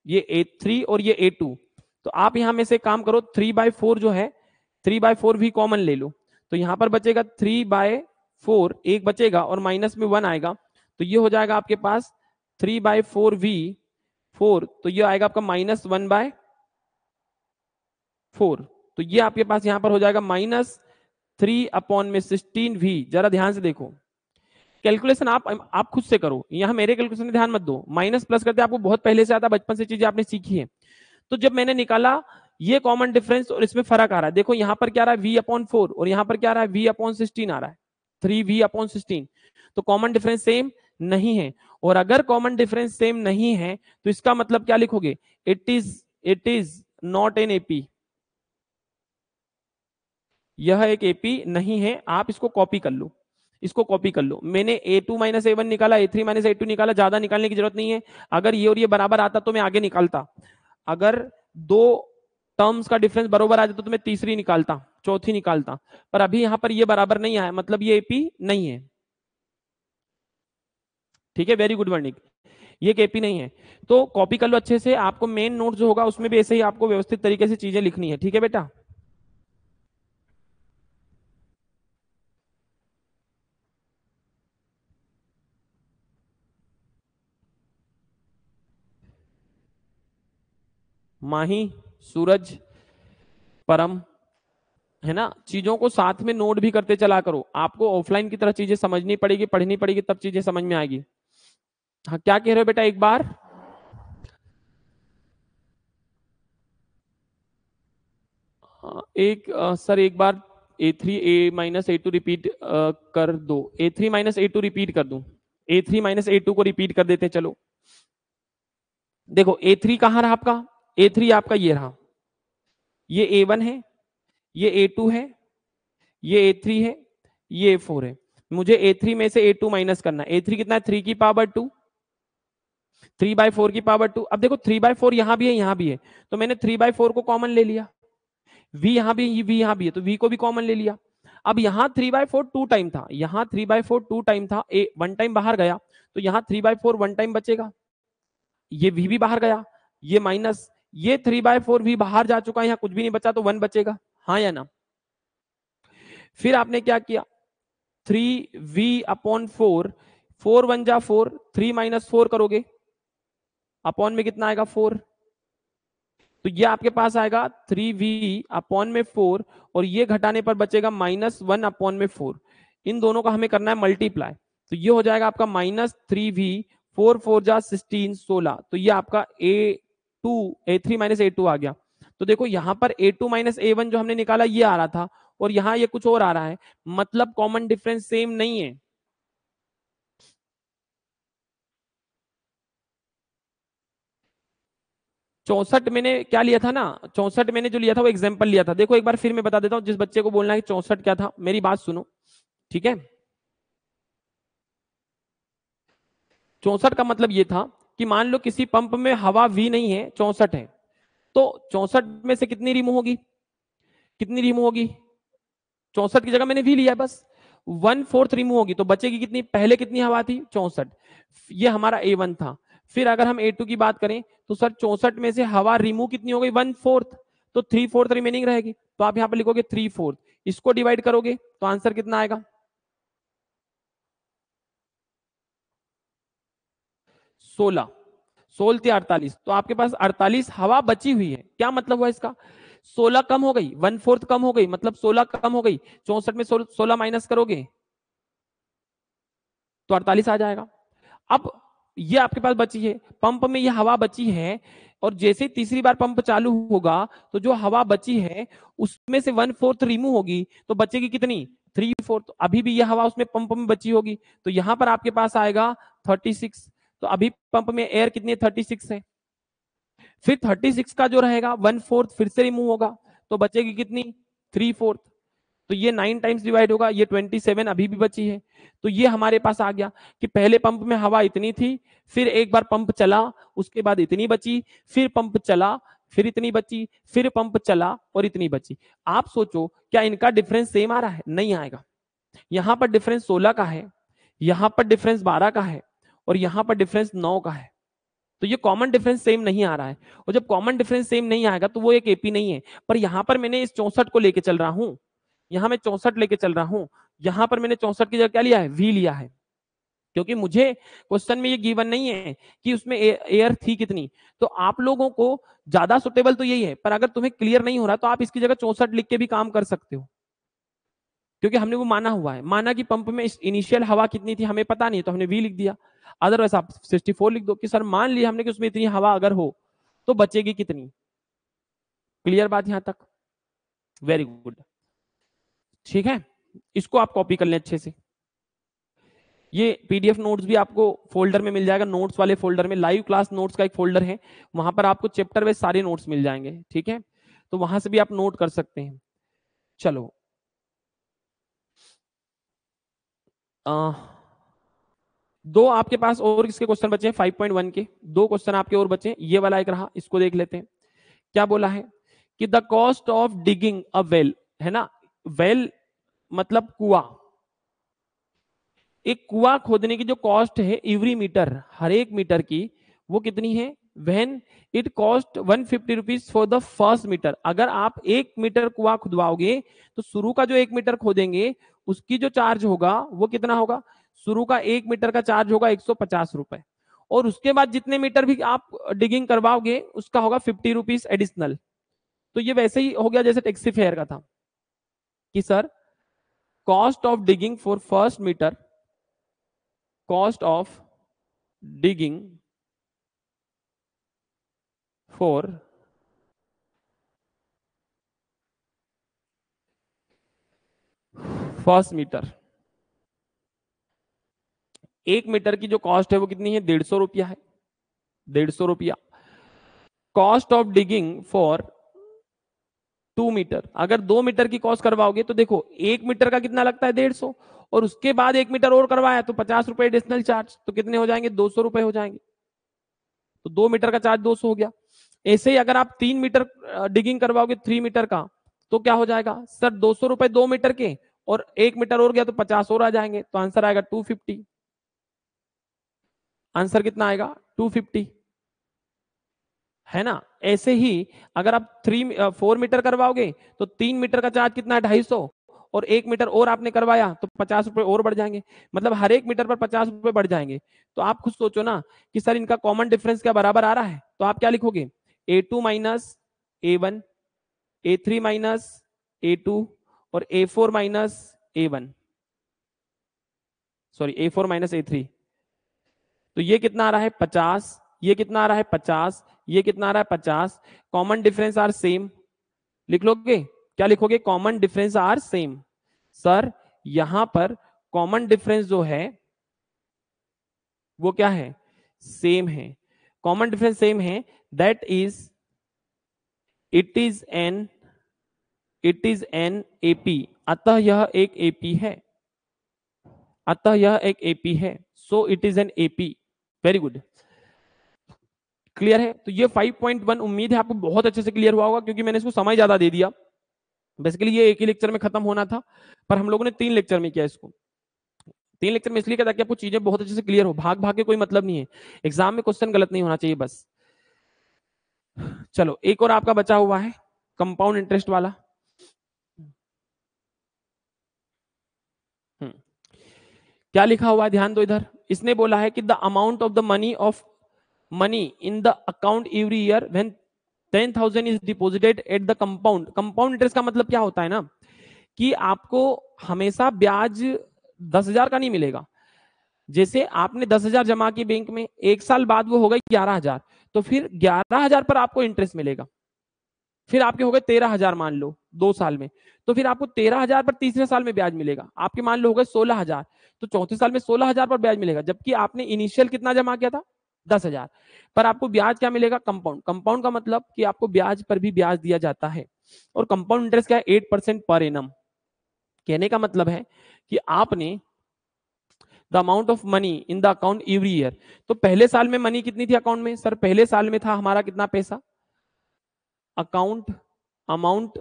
ये ए थ्री और ये ए टू। तो आप यहाँ में से काम करो, थ्री बाय फोर जो है, three by four v common ले लो। तो यहाँ पर बचेगा थ्री बाय फोर, एक बचेगा और माइनस में वन आएगा। तो ये हो जाएगा आपके पास three by four v four तो ये आएगा आपका माइनस वन बाय फोर। तो ये आपके पास यहाँ पर हो जाएगा माइनस थ्री अपॉन में सिक्सटीन वी जरा ध्यान से देखो। कैलकुलेशन आप आप खुद से करो। यहाँ मेरे कैलकुलेशन में ध्यान मत दो। माइनस प्लस करते आपको बहुत पहले से आता, बचपन से चीज़ें आपने सीखी है। तो जब मैंने निकाला, ये कॉमन डिफरेंस और इसमें फ़र्क आ रहा है। देखो, यहाँ पर क्या रहा है? वी अपॉन फोर और यहाँ पर क्या रहा है? वी अपॉन सिक्सटीन आ रहा है। थ्री वी अपॉन सिक्सटीन तो कॉमन डिफरेंस सेम नहीं है। और अगर कॉमन डिफरेंस सेम नहीं है तो इसका मतलब क्या लिखोगे? It is it is not an AP यह एक एपी नहीं है। आप इसको कॉपी कर लो। इसको कॉपी कर लो। मैंने a two minus a one निकाला a three minus a two निकाला, ज़्यादा निकालने की ज़रूरत नहीं है। अगर ये और ये बराबर आता तो मैं आगे निकालता। अगर दो टर्म्स का डिफरेंस बराबर आ जाता तो मैं तीसरी निकालता, चौथी निकालता। पर अभी यहाँ पर ये बराबर नहीं आया मतलब ये एपी नहीं है। ठीक है वेरी गुड वर्णिक ये केपी नहीं है. तो कॉपी कर लो अच्छे से. आपको मेन नोट जो होगा, उसमें भी ऐसे ही आपको व्यवस्थित तरीके से चीज़ें लिखनी है. ठीक है बेटा? माही, सूरज, परम, है ना? चीज़ों को साथ में नोट भी करते चला करो. आपको ऑफलाइन की तरह चीज़ें समझनी पड़ेगी, पढ़नी पड़ेगी, तब चीज़ें समझ में आएगी. हाँ क्या कह रहे हो बेटा एक बार? हाँ, एक आ, सर एक बार a three a minus a two repeat कर दो। A three minus a two repeat कर दू। A three minus a two को रिपीट कर देते चलो। देखो ए थ्री कहाँ रहा आपका? ए थ्री आपका ये रहा। ये ए वन है ये ए टू है ये ए थ्री है ये ए फोर है। मुझे ए थ्री में से ए टू माइनस करना ए थ्री कितना है? थ्री की power two three by four की पावर टू। अब देखो, थ्री बाय फोर यहाँ भी है, यहाँ भी है। तो मैंने थ्री बाय फोर को कॉमन ले लिया। वी यहाँ भी वी यहाँ भी है तो वी को भी कॉमन ले लिया। अब यहाँ three by four two time था। यहाँ three by four two time था। ए वन टाइम बाहर गया तो यहाँ three by four one time बचेगा। ये वी भी बाहर गया, ये माइनस ये थ्री बाय फोर भी बाहर जा चुका है, यहाँ कुछ भी नहीं बचा तो वन बचेगा। हाँ या ना? फिर आपने क्या किया? Three v upon four four one जा फोर थ्री माइनस फोर करोगे। अपॉन में कितना आएगा? फोर। तो ये आपके पास आएगा थ्री वी अपॉन में फोर और ये घटाने पर बचेगा माइनस वन अपॉन में फोर। इन दोनों का हमें करना है मल्टीप्लाई। तो ये हो जाएगा आपका minus three v, four four जा सिक्सटीन, सोलह। तो ये आपका a two, a three minus a two आ गया। तो देखो यहाँ पर a two minus a one जो हमने निकाला, ये आ रहा था और यहाँ ये कुछ और आ रहा है। मतलब कॉमन डिफरेंस सेम नहीं है। चौसठ मैंने क्या लिया था ना? चौसठ मैंने जो लिया था वो एग्ज़ाम्पल लिया था। देखो एक बार फिर मैं बता देता हूँ, जिस बच्चे को बोलना है चौसठ क्या था, मेरी बात सुनो, ठीक है? चौसठ का मतलब ये था कि मान लो किसी पंप में हवा वी नहीं है, चौसठ है तो चौसठ में से कितनी रिमूव होगी? कितनी रिमूव होगी? चौसठ की जगह मैंने वी लिया बस। वन फोर्थ रिमूव होगी तो बचेगी कितनी, पहले कितनी हवा थी? चौसठ। ये हमारा ए वन था। फिर अगर हम ए टू की बात करें तो सर चौसठ में से हवा रिमूव कितनी हो गई? वन फोर्थ तो थ्री फोर्थ रिमेनिंग रहेगी। तो आप यहाँ पर लिखोगे थ्री फोर्थ इसको डिवाइड करोगे तो आंसर कितना आएगा? सोलह. सोलह थी अड़तालीस. तो आपके पास अड़तालीस हवा बची हुई है। क्या मतलब हुआ इसका? सोलह कम हो गई। वन फोर्थ कम हो गई। मतलब सोलह कम हो गई। चौसठ में सोलह माइनस करोगे तो अड़तालीस आ जाएगा। अब ये आपके पास बची है। पंप में ये हवा बची है और जैसे तीसरी बार पंप चालू होगा तो जो हवा बची है, उसमें से वन फोर्थ रिमूव होगी। तो बचेगी कितनी? थ्री फोर्थ अभी भी यह हवा उसमें पंप में बची होगी। तो यहाँ पर आपके पास आएगा थर्टी सिक्स। तो अभी पंप में एयर कितनी थर्टी सिक्स है। फिर थर्टी सिक्स का जो रहेगा वन फोर्थ फिर से रिमूव होगा। तो बचेगी कितनी? थ्री फोर्थ तो ये नाइन टाइम्स डिवाइड होगा, ये ट्वेंटी सेवन अभी भी बची है। तो ये हमारे पास आ गया कि पहले पंप में हवा इतनी थी, फिर एक बार पंप चला, उसके बाद इतनी बची, फिर पंप चला, फिर इतनी बची, फिर पंप चला और इतनी बची। आप सोचो, क्या इनका डिफरेंस सेम आ रहा है? नहीं आएगा। यहाँ पर डिफरेंस 16 का है, यहाँ पर डिफरेंस 12 का है और यहाँ पर डिफरेंस 9 का है। तो ये कॉमन डिफरेंस सेम नहीं आ रहा है। और जब कॉमन डिफरेंस सेम नहीं आएगा तो वो एक एपी नहीं है। पर यहाँ पर मैंने इस चौसठ को लेके चल रहा हूँ। यहाँ मैं चौसठ लेके चल रहा हूँ। यहाँ पर मैंने चौसठ की जगह क्या लिया है? वी लिया है। क्योंकि मुझे क्वेश्चन में ये गिवन नहीं है कि उसमें एयर थी कितनी। तो आप लोगों को ज़्यादा सुटेबल तो यही है, पर अगर तुम्हें क्लियर नहीं हो रहा तो आप इसकी जगह चौसठ लिख के भी काम कर सकते हो। क्योंकि हमने वो माना हुआ है। माना कि पंप में इनिशियल हवा कितनी थी, हमें पता नहीं तो हमने वी लिख दिया। अदरवाइज़ आप 64 लिख दो कि, सर, मान लिया हमने कि उसमें इतनी हवा अगर हो तो बचेगी कितनी? क्लियर बात यहाँ तक? वेरी गुड ठीक है? इसको आप कॉपी कर लें अच्छे से। ये पीडीएफ नोट्स भी आपको फोल्डर में मिल जाएगा। नोट्स वाले फोल्डर में लाइव क्लास नोट्स का एक फोल्डर है। वहाँ पर आपको चैप्टर में सारे नोट्स मिल जाएँगे। ठीक है? तो वहाँ से भी आप नोट कर सकते हैं। चलो। आ, दो आपके पास और इसके क्वेश्चन बचे हैं? 5.1 के। दो क्वेश्चन आपके और बचे हैं। ये वाला एक रहा इसको देख लेते हैं। क्या बोला है? कि the cost of digging a well है ना? वेल मतलब कुआ। एक कुआ खोदने की जो कॉस्ट है एवरी मीटर हर एक मीटर की, वो कितनी है? When it cost one fifty rupees for the first metre अगर आप एक मीटर कुआ खुदवाओगे तो शुरू का जो एक मीटर खोदेंगे, उसकी जो चार्ज होगा, वो कितना होगा? शुरू का एक मीटर का चार्ज होगा एक सौ पचास रुपए। और उसके बाद जितने मीटर भी आप डिगिंग करवाओगे, उसका होगा फिफ्टी रुपीज़ एडिशनल तो ये वैसे ही हो गया जैसे टैक्सी फेयर का था। कि sir cost of digging for first metre cost of digging for first metre एक मीटर की जो कॉस्ट है वो कितनी है? डेढ़ सौ रुपया है। डेढ़ सौ रुपया। Cost of digging for two metre. अगर दो मीटर की कॉस्ट करवाओगे तो देखो, एक मीटर का कितना लगता है? डेढ़ और उसके बाद एक मीटर और करवाया तो पचास रुपए एडिशनल चार्ज तो कितने हो जाएँगे? दो सौ रुपए हो जाएँगे। तो दो मीटर का चार्ज दो सौ हो गया। ऐसे ही अगर आप तीन मीटर डिगिंग करवाओगे थ्री मीटर का तो क्या हो जाएगा? सर, दो सौ रुपए दो मीटर के, और एक मीटर और गया तो पचास और आ जाएँगे। तो आंसर आएगा टू फिफ्टी आंसर कितना आएगा? टू फिफ्टी है ना? ऐसे ही अगर आप थ्री फोर मीटर करवाओगे तो तीन मीटर का चार्ज कितना? है ढाई सौ। और एक मीटर और आपने करवाया तो पचास रुपए और बढ़ जाएँगे। मतलब हर एक मीटर पर पचास रुपए बढ़ जाएँगे। तो आप खुद सोचो ना कि सर इनका कॉमन डिफरेंस क्या बराबर आ रहा है? तो आप क्या लिखोगे? A two minus a one a three minus a two और a four minus a one sorry a four minus a three तो ये कितना आ रहा है? पचास। ये कितना आ रहा है? पचास। ये कितना आ रहा है? पचास। कॉमन डिफरेंस आर सेम लिख लोगे? क्या लिखोगे? Common difference are same sir यहाँ पर कॉमन डिफरेंस जो है, वो क्या है? सेम है। कॉमन डिफरेंस सेम है। That is it is an it is an AP अतः यह एक एपी है। अतः यह एक एपी है। So it is an AP very good clear है? तो ये 5.1 उम्मीद है, आपको बहुत अच्छे से क्लियर हुआ होगा, क्योंकि मैंने इसको समय ज़्यादा दे दिया। बेसिकली ये एक ही लेक्चर में खत्म होना था, पर हम लोगों ने तीन लेक्चर में किया इसको। तीन लेक्चर में इसलिए किया ताकि आपको चीज़ें बहुत अच्छे से क्लियर हो। भाग भाग के कोई मतलब नहीं है। एग्ज़ाम में क्वेश्चन गलत नहीं होना चाहिए बस। चलो, एक और आपका बचा हुआ है कंपाउंड इंटरेस्ट वाला। हम्म। क्या लिखा हुआ है? ध्यान दो इधर। इसने बोला है कि the amount of the money of money in the account every year when ten thousand is deposited at the compound compound interest का मतलब क्या होता है ना? कि आपको हमेशा ब्याज दस हज़ार का नहीं मिलेगा। जैसे आपने दस हज़ार जमा की बैंक में, एक साल बाद वो हो ग्यारह हज़ार। तो फिर ग्यारह हज़ार पर आपको इंटरेस्ट मिलेगा। फिर आपके हो गए तेरह हज़ार मान लो, दो साल में। तो फिर आपको तेरह हज़ार पर तीसरे साल में ब्याज मिलेगा। आपके मान लो हो गए सोलह हज़ार। तो चौथे साल में सोलह हज़ार पर ब्याज मिलेगा। जबकि आपने इनिशियल कितना जमा किया था? दस हज़ार। पर आपको ब्याज क्या मिलेगा? कंपाउंड कंपाउंड का मतलब कि आपको ब्याज पर भी ब्याज दिया जाता है और कंपाउंड इंटरेस्ट क्या है? एट परसेंट पर एनम कहने का मतलब है कि आपने the amount of money in the account every year तो पहले साल में मनी कितनी थी अकाउंट में? सर पहले साल में था हमारा कितना पैसा? अकाउंट अमाउंट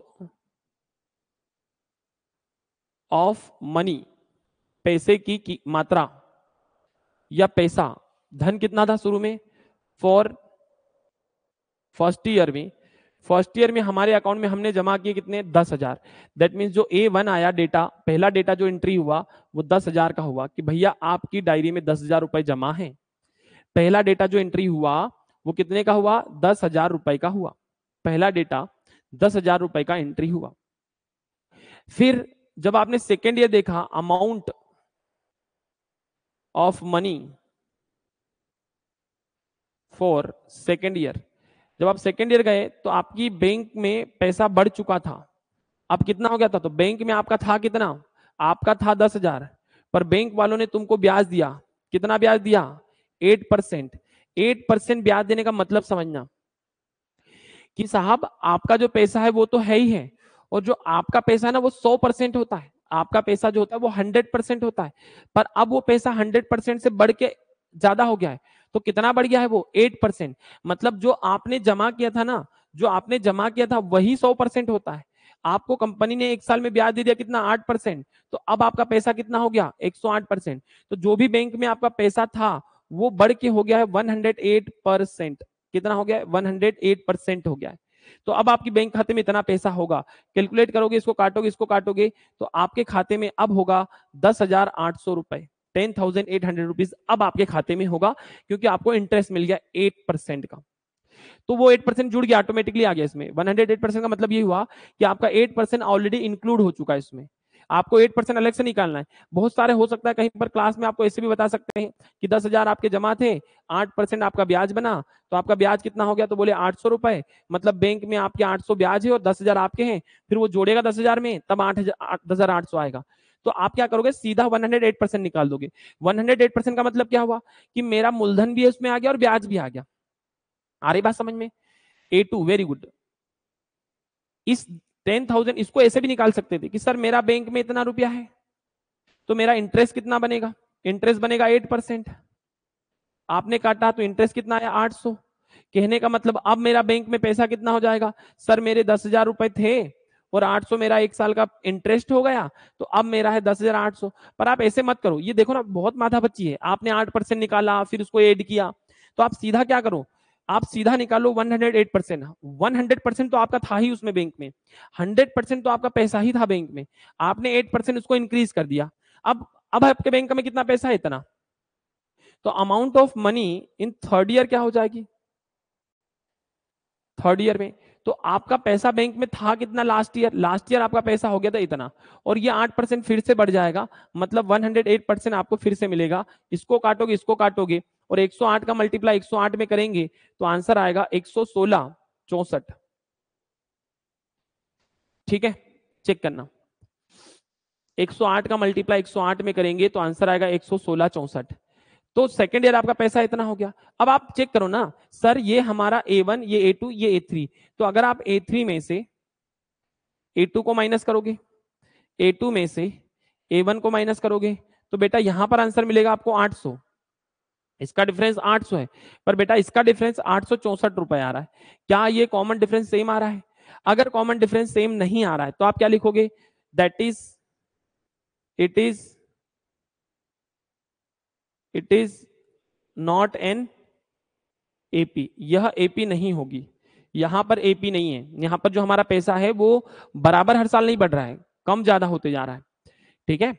ऑफ़ मनी पैसे की, की मात्रा या पैसा। धन कितना था शुरू में? फॉर फ़र्स्ट ईयर में। फ़र्स्ट ईयर में हमारे अकाउंट में हमने जमा किए कितने? दस हज़ार। दैट मीन्स जो ए वन आया डेटा पहला डेटा जो एंट्री हुआ, वो दस हज़ार का हुआ कि भैया आपकी डायरी में दस हज़ार रुपए जमा है। पहला डेटा जो एंट्री हुआ, वो कितने का हुआ? दस हज़ार रुपए का हुआ। पहला डेटा दस हज़ार रुपए का एंट्री हुआ। फिर जब आपने सेकेंड ईयर देखा amount of money for second year जब आप सेकेंड ईयर गए तो आपकी बैंक में पैसा बढ़ चुका था। अब कितना हो गया था? तो बैंक में आपका था कितना? आपका था दस हज़ार। पर बैंक वालों ने तुमको ब्याज दिया। कितना ब्याज दिया? एट परसेंट एट परसेंट ब्याज देने का मतलब समझना कि साहब, आपका जो पैसा है, वो तो है ही है। और जो आपका पैसा है ना, वो सौ परसेंट होता है। आपका पैसा जो होता है, वो हंड्रेड परसेंट होता है। पर अब वो पैसा हंड्रेड परसेंट से बढ़ के ज़्यादा हो गया है। तो कितना बढ़ गया है वो? Eight percent. मतलब जो आपने जमा किया था ना, जो आपने जमा किया था वही सौ परसेंट होता है। आपको कंपनी ने एक साल में ब्याज दे दिया कितना? आठ परसेंट। तो अब आपका पैसा कितना हो गया? एक सौ आठ परसेंट। तो जो भी बैंक में आपका पैसा था, वो बढ़ के हो गया है वन हंड्रेड एट परसेंट। कितना हो गया है? वन हंड्रेड एट परसेंट हो गया है। तो अब आपकी बैंक खाते में इतना पैसा होगा। कैलकुलेट करोगे, इसको काटोगे इसको काटोगे तो आपके खाते में अब होगा दस हज़ार आठ सौ रुपए। Ten thousand eight hundred rupees अब आपके खाते में होगा, क्योंकि आपको इंटरेस्ट मिल गया एट परसेंट का। तो वो एट परसेंट जुड़ गया ऑटोमेटिकली आ गया इसमें। वन हंड्रेड एट परसेंट का मतलब ये हुआ कि आपका एट परसेंट ऑलरेडी इंक्लूड हो चुका है इसमें। आपको एट परसेंट अलग से निकालना है। बहुत सारे हो सकता है, कहीं पर क्लास में आपको ऐसे भी बता सकते हैं कि दस हज़ार आपके जमा थे, आठ परसेंट आपका ब्याज बना तो आपका ब्याज कितना हो गया तो बोले आठ सौ रुपए। मतलब बैंक में आपके आठ सौ ब्याज है और दस हज़ार आपके हैं, फिर वो जोड़ेगा दस हज़ार में, तब आठ हज़ार, दस हज़ार आठ सौ आएगा। तो आप क्या करोगे? सीधा 108 परसेंट निकाल दोगे। 108 परसेंट का मतलब क्या हुआ? कि मेरा मूलधन भी इसमें आ गया और ब्याज भी आ गया। आ रही बात समझ में? ए टू वेरी गुड इस टेन थाउज़ेंड इसको ऐसे भी निकाल सकते थे कि, सर, मेरा बैंक में इतना रुपया है तो मेरा इंटरेस्ट कितना बनेगा? इंटरेस्ट बनेगा एट आपने काटा तो इंटरेस्ट कितना आया? आठ सौ। कहने का मतलब अब मेरा बैंक में पैसा कितना हो जाएगा? सर, मेरे दस हज़ार रुपए थे और 800 मेरा एक साल का इंटरेस्ट हो गया तो अब मेरा है दस हज़ार आठ सौ। पर आप ऐसे मत करो। ये देखो ना, बहुत माथा बच्ची है। आपने आठ परसेंट निकाला, फिर उसको एड किया। तो आप सीधा क्या करो? आप सीधा निकालो 108 परसेंट। वन परसेंट तो आपका था ही उसमें बैंक में। 100 परसेंट तो आपका पैसा ही था बैंक में। आपने 8 परसेंट उसको इंक्रीज कर दिया। अब अब आपके बैंक में कितना पैसा है? इतना। तो amount of money in third year क्या हो जाएगी? थर्ड ईयर में तो आपका पैसा बैंक में था कितना लास्ट ईयर लास्ट ईयर आपका पैसा हो गया था इतना। और ये आठ परसेंट फिर से बढ़ जाएगा। मतलब 108 परसेंट आपको फिर से मिलेगा। इसको काटोगे इसको काटोगे और 108 का मल्टीप्लाई 108 में करेंगे तो आंसर आएगा एक सौ सोलह, चौसठ। ठीक है? चेक करना। 108 का मल्टीप्लाई 108 में करेंगे तो आंसर आएगा एक सौ सोलह, चौसठ। तो सेकेंड ईयर आपका पैसा इतना हो गया। अब आप चेक करो ना सर ये हमारा ए वन ये ए टू ये ए थ्री तो अगर आप ए थ्री में से ए टू को माइनस करोगे ए टू में से ए वन को माइनस करोगे तो बेटा यहाँ पर आंसर मिलेगा आपको 800 इसका डिफरेंस 800 है। पर बेटा इसका डिफरेंस आठ सौ चौसठ रुपए आ रहा है। क्या ये कॉमन डिफरेंस सेम आ रहा है? अगर कॉमन डिफरेंस सेम नहीं आ रहा है तो आप क्या लिखोगे? That is it is it is not an AP यह एपी नहीं होगी। यहाँ पर एपी नहीं है। यहाँ पर जो हमारा पैसा है, वो बराबर हर साल नहीं बढ़ रहा है। कम ज़्यादा होते जा रहा है। ठीक है?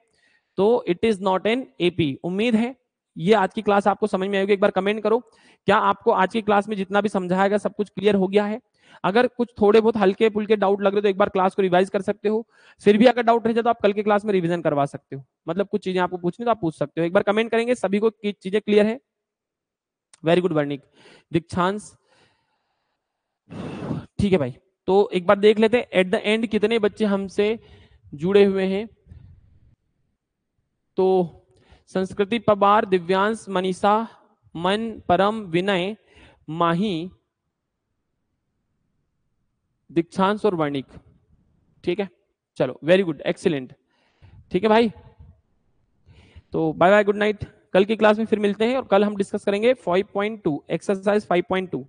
तो it is not an AP उम्मीद है, ये आज की क्लास आपको समझ में आएगी एक बार कमेंट करो। क्या आपको आज की क्लास में जितना भी समझाया गया, सब कुछ क्लियर हो गया है? अगर कुछ थोड़े बहुत हल्के फुल्के डाउट लग रहे तो एक बार क्लास को रिवाइज कर सकते हो। फिर भी अगर डाउट रह जाए तो आप कल के क्लास में रिविजन करवा सकते हो। मतलब कुछ चीज़ें आपको पूछनी तो आप पूछ सकते हो। एक बार कमेंट करेंगे, सभी को चीज़ें क्लियर है? वेरी गुड वर्णिक दीक्षांश ठीक है भाई। तो एक बार देख लेते हैं एट द एंड कितने बच्चे हमसे जुड़े हुए हैं? तो संस्कृति पवार, दिव्यांश मनीषा, मन परम विनय, माही दीक्षांश और वर्णिक। ठीक है? चलो वेरी गुड एक्सीलेंट ठीक है भाई? तो बाय बाय गुड नाइट कल की क्लास में फिर मिलते हैं और कल हम डिस्कस करेंगे 5.2 एक्सरसाइज 5.2